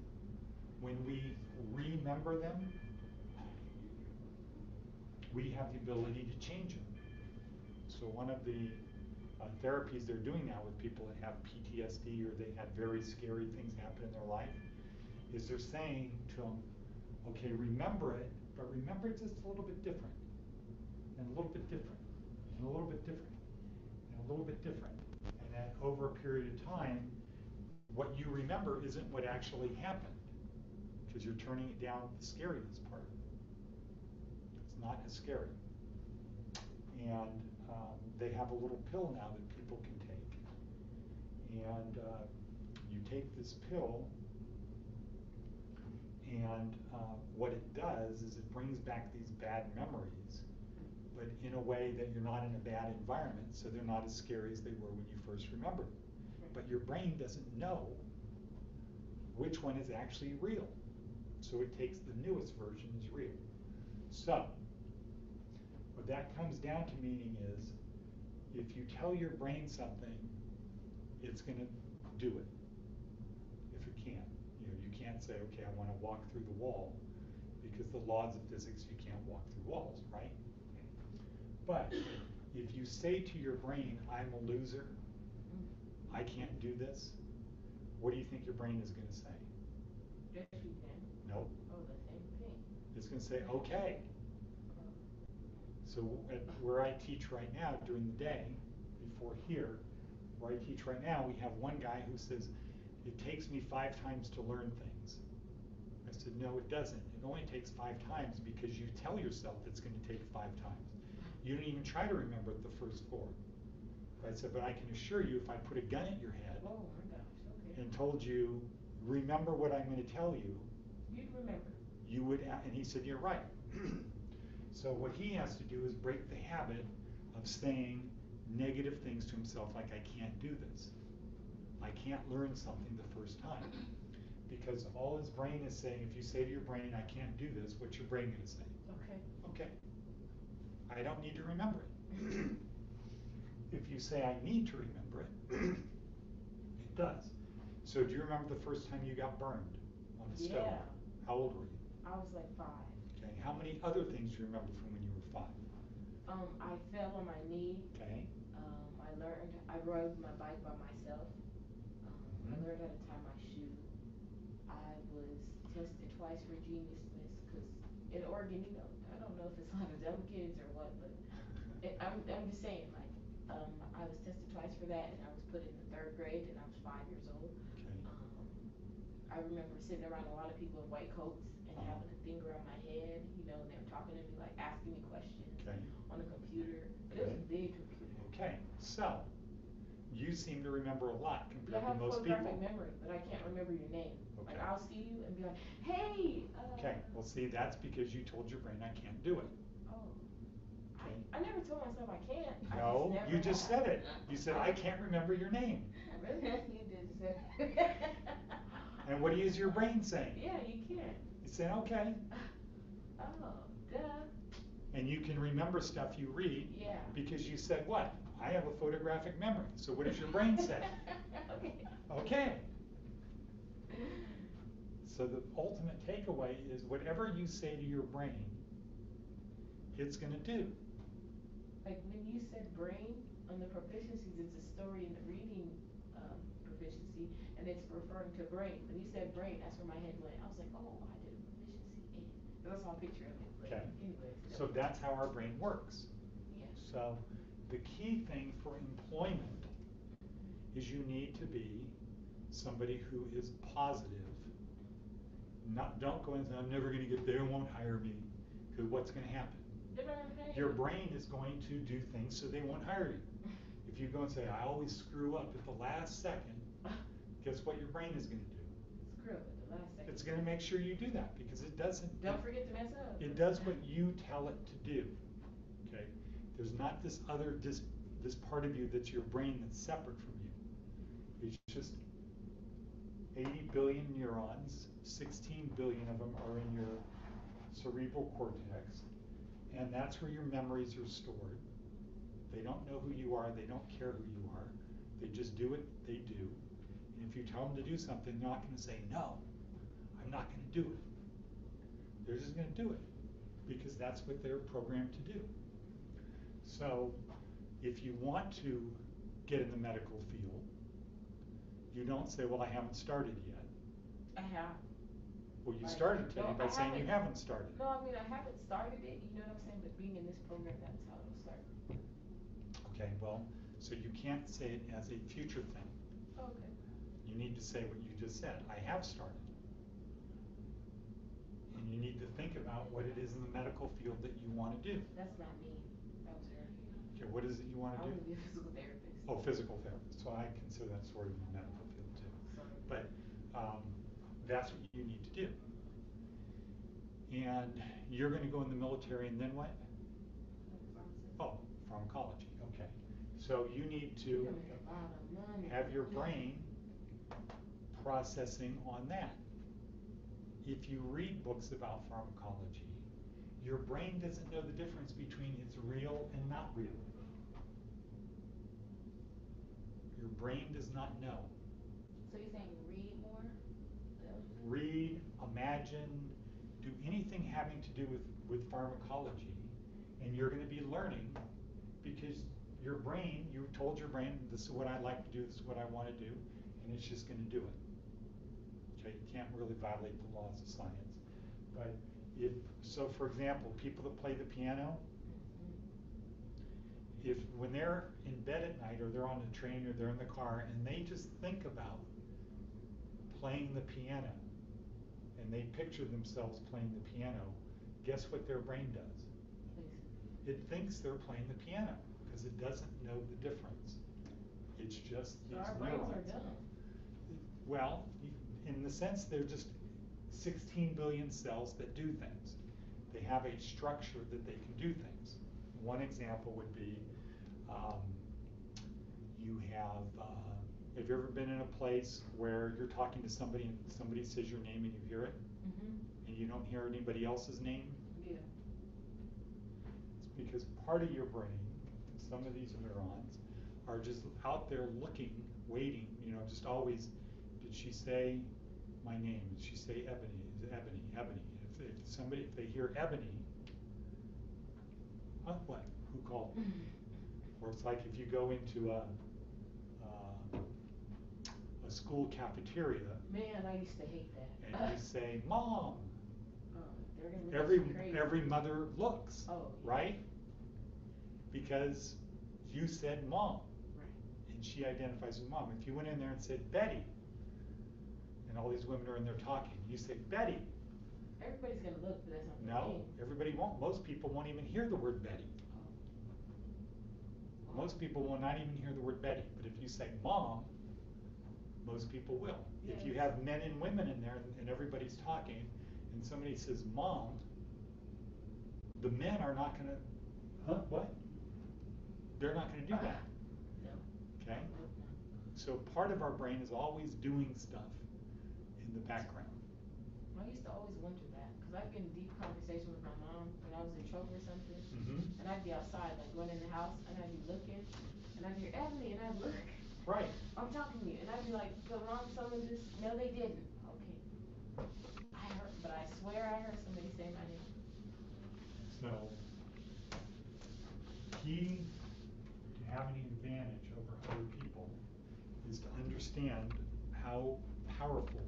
when we remember them, we have the ability to change them. So one of the uh, therapies they're doing now with people that have PTSD or they had very scary things happen in their life is they're saying to them, okay, remember it, but remember it just a little bit different, and a little bit different, and a little bit different, and a little bit different. Then over a period of time, what you remember isn't what actually happened, because you're turning it down the scariest part. It's not as scary. And um, they have a little pill now that people can take. And uh, you take this pill, and uh, what it does is it brings back these bad memories, but in a way that you're not in a bad environment, so they're not as scary as they were when you first remembered them. But your brain doesn't know which one is actually real. So it takes the newest version as real. So, what that comes down to meaning is if you tell your brain something, it's going to do it. If it can. You know, you can't say, okay, I want to walk through the wall because the laws of physics, you can't walk through walls, right? But if you say to your brain, I'm a loser, I can't do this, what do you think your brain is going to say? Yes, you can. Nope. Oh, the same thing. It's going to say, okay. So at, where I teach right now during the day, before here, where I teach right now, we have one guy who says, it takes me five times to learn things. I said, no, it doesn't. It only takes five times because you tell yourself it's going to take five times. You didn't even try to remember the first four. I said, but I can assure you, if I put a gun at your head Oh, okay. and told you, remember what I'm going to tell you, You'd remember. you would, and he said, you're right. So what he has to do is break the habit of saying negative things to himself, like, I can't do this. I can't learn something the first time. Because all his brain is saying, if you say to your brain, I can't do this, what's your brain gonna say? Okay. Okay. I don't need to remember it. If you say, I need to remember it, it does. So do you remember the first time you got burned on a stove? Yeah. How old were you? I was like five. Okay, how many other things do you remember from when you were five? Um, I fell on my knee. Okay, Um, I learned, I rode my bike by myself. Um, I Mhm. learned how to tie my shoe. I was tested twice for geniusness, cause in Oregon, you know, I don't know if it's a lot of dumb kids or what, but it, I'm, I'm just saying, like, um, I was tested twice for that and I was put in the third grade and I was five years old. okay, Um, I remember sitting around a lot of people in white coats and Uh-huh. having a thing around my head, you know, and they were talking to me, like asking me questions okay, on a computer, but it was a big computer. okay, so, you seem to remember a lot compared to most people. I have photographic memory, but I can't remember your name. Okay. Like I'll see you and be like, hey, uh. Okay, well, see, that's because you told your brain I can't do it. Oh. Okay. I, I never told myself I can't. I No, just you just have. said it. You said, I can't remember your name. Really? You did say. And what is your brain saying? Yeah, you can't. It's saying, okay. Oh, duh. And you can remember stuff you read Yeah. because you said what? I have a photographic memory. So what does your brain say? Okay. Okay. So the ultimate takeaway is whatever you say to your brain, it's gonna do. Like when you said brain on the proficiencies, it's a story in the reading um, proficiency, and it's referring to brain. When you said brain, that's where my head went. I was like, oh, I did a proficiency in. Because I saw a picture of it. Okay. Anyways. So that's how our brain works. Yeah. So the key thing for employment is you need to be somebody who is positive. Not, don't go and say, I'm never gonna get there, won't hire me, cause what's happen? Not gonna pay Your brain is going to do things so they won't hire you. If you go and say, I always screw up at the last second, guess what your brain is gonna do? Screw it, the last second. It's gonna make sure you do that, because it doesn't. Don't forget to mess up. It does what you tell it to do? There's not this other, this, this part of you that's your brain that's separate from you. It's just eighty billion neurons, sixteen billion of them are in your cerebral cortex, and that's where your memories are stored. They don't know who you are, they don't care who you are, they just do what they do. And if you tell them to do something, they're not gonna say, no, I'm not gonna do it. They're just gonna do it, because that's what they're programmed to do. So, if you want to get in the medical field, you don't say, well, I haven't started yet. I have. Well, you Right. started today No, by I saying you haven't. haven't started. No, I mean, I haven't started it, you know what I'm saying, but being in this program, that's how it'll start. Okay, well, so you can't say it as a future thing. Okay. You need to say what you just said, I have started. And you need to think about what it is in the medical field that you wanna do. That's not me, that was her. Okay, what is it you wanna I do? wanna be a physical therapist. Oh, physical therapist, so I consider that sort of in the medical field too. But, um, that's what you need to do. And you're gonna go in the military and then what? Oh, pharmacology, okay. So you need to gonna make a lot of money. have your brain processing on that. If you read books about pharmacology, your brain doesn't know the difference between it's real and not real. Your brain does not know. So you're saying read more? Is that what you're saying? Read, imagine, do anything having to do with, with pharmacology, and you're gonna be learning because your brain, you told your brain, this is what I like to do, this is what I wanna do, and it's just gonna do it. Okay, you can't really violate the laws of science. But if, so for example, people that play the piano, if, when they're in bed at night, or they're on the train, or they're in the car, and they just think about playing the piano, and they picture themselves playing the piano, guess what their brain does? It thinks they're playing the piano, because it doesn't know the difference. It's just So these our brains are neurons. dumb. Well, in the sense they're just sixteen billion cells that do things. They have a structure that they can do things. One example would be, um, you have, uh, have you ever been in a place where you're talking to somebody and somebody says your name and you hear it, Mhm. and you don't hear anybody else's name? Yeah. It's because part of your brain, some of these neurons, are just out there looking, waiting, you know, just always, did she say my name? Did she say Ebony? Is Ebony, Ebony? If, if somebody, if they hear Ebony, huh, what? Who called? Or it's like if you go into a, uh, a school cafeteria Man, I used to hate that. and you say, Mom, Oh, they're gonna look every, crazy. every mother looks, Oh, yeah. right? Because you said mom, Right. and she identifies with mom. If you went in there and said Betty, and all these women are in there talking, you say Betty. Everybody's gonna look, but that's not No, everybody won't. Most people won't even hear the word Betty. Most people will not even hear the word Betty. But if you say mom, most people will. If you have men and women in there and, everybody's talking, and somebody says mom, the men are not gonna, huh, what? They're not gonna do that, No. okay? So part of our brain is always doing stuff in the background. I used to always wonder that, cause I'd get in deep conversation with my mom when I was in trouble or something. Mhm. And I'd be outside, like going in the house, and I'd be looking, and I'd hear Ebony, and I'd look, Right. I'm talking to you, and I'd be like, the mom, someone just, no, they didn't, okay. I heard, but I swear I heard somebody say my name. So, key to having an advantage over other people is to understand how powerful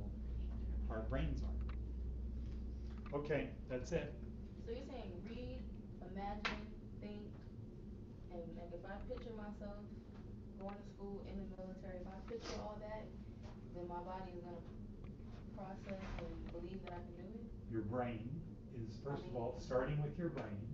our brains are. Okay, that's it. So you're saying read, imagine, think, and like if I picture myself going to school in the military, if I picture all that, then my body is gonna process and believe that I can do it? Your brain is, first of all, starting with your brain,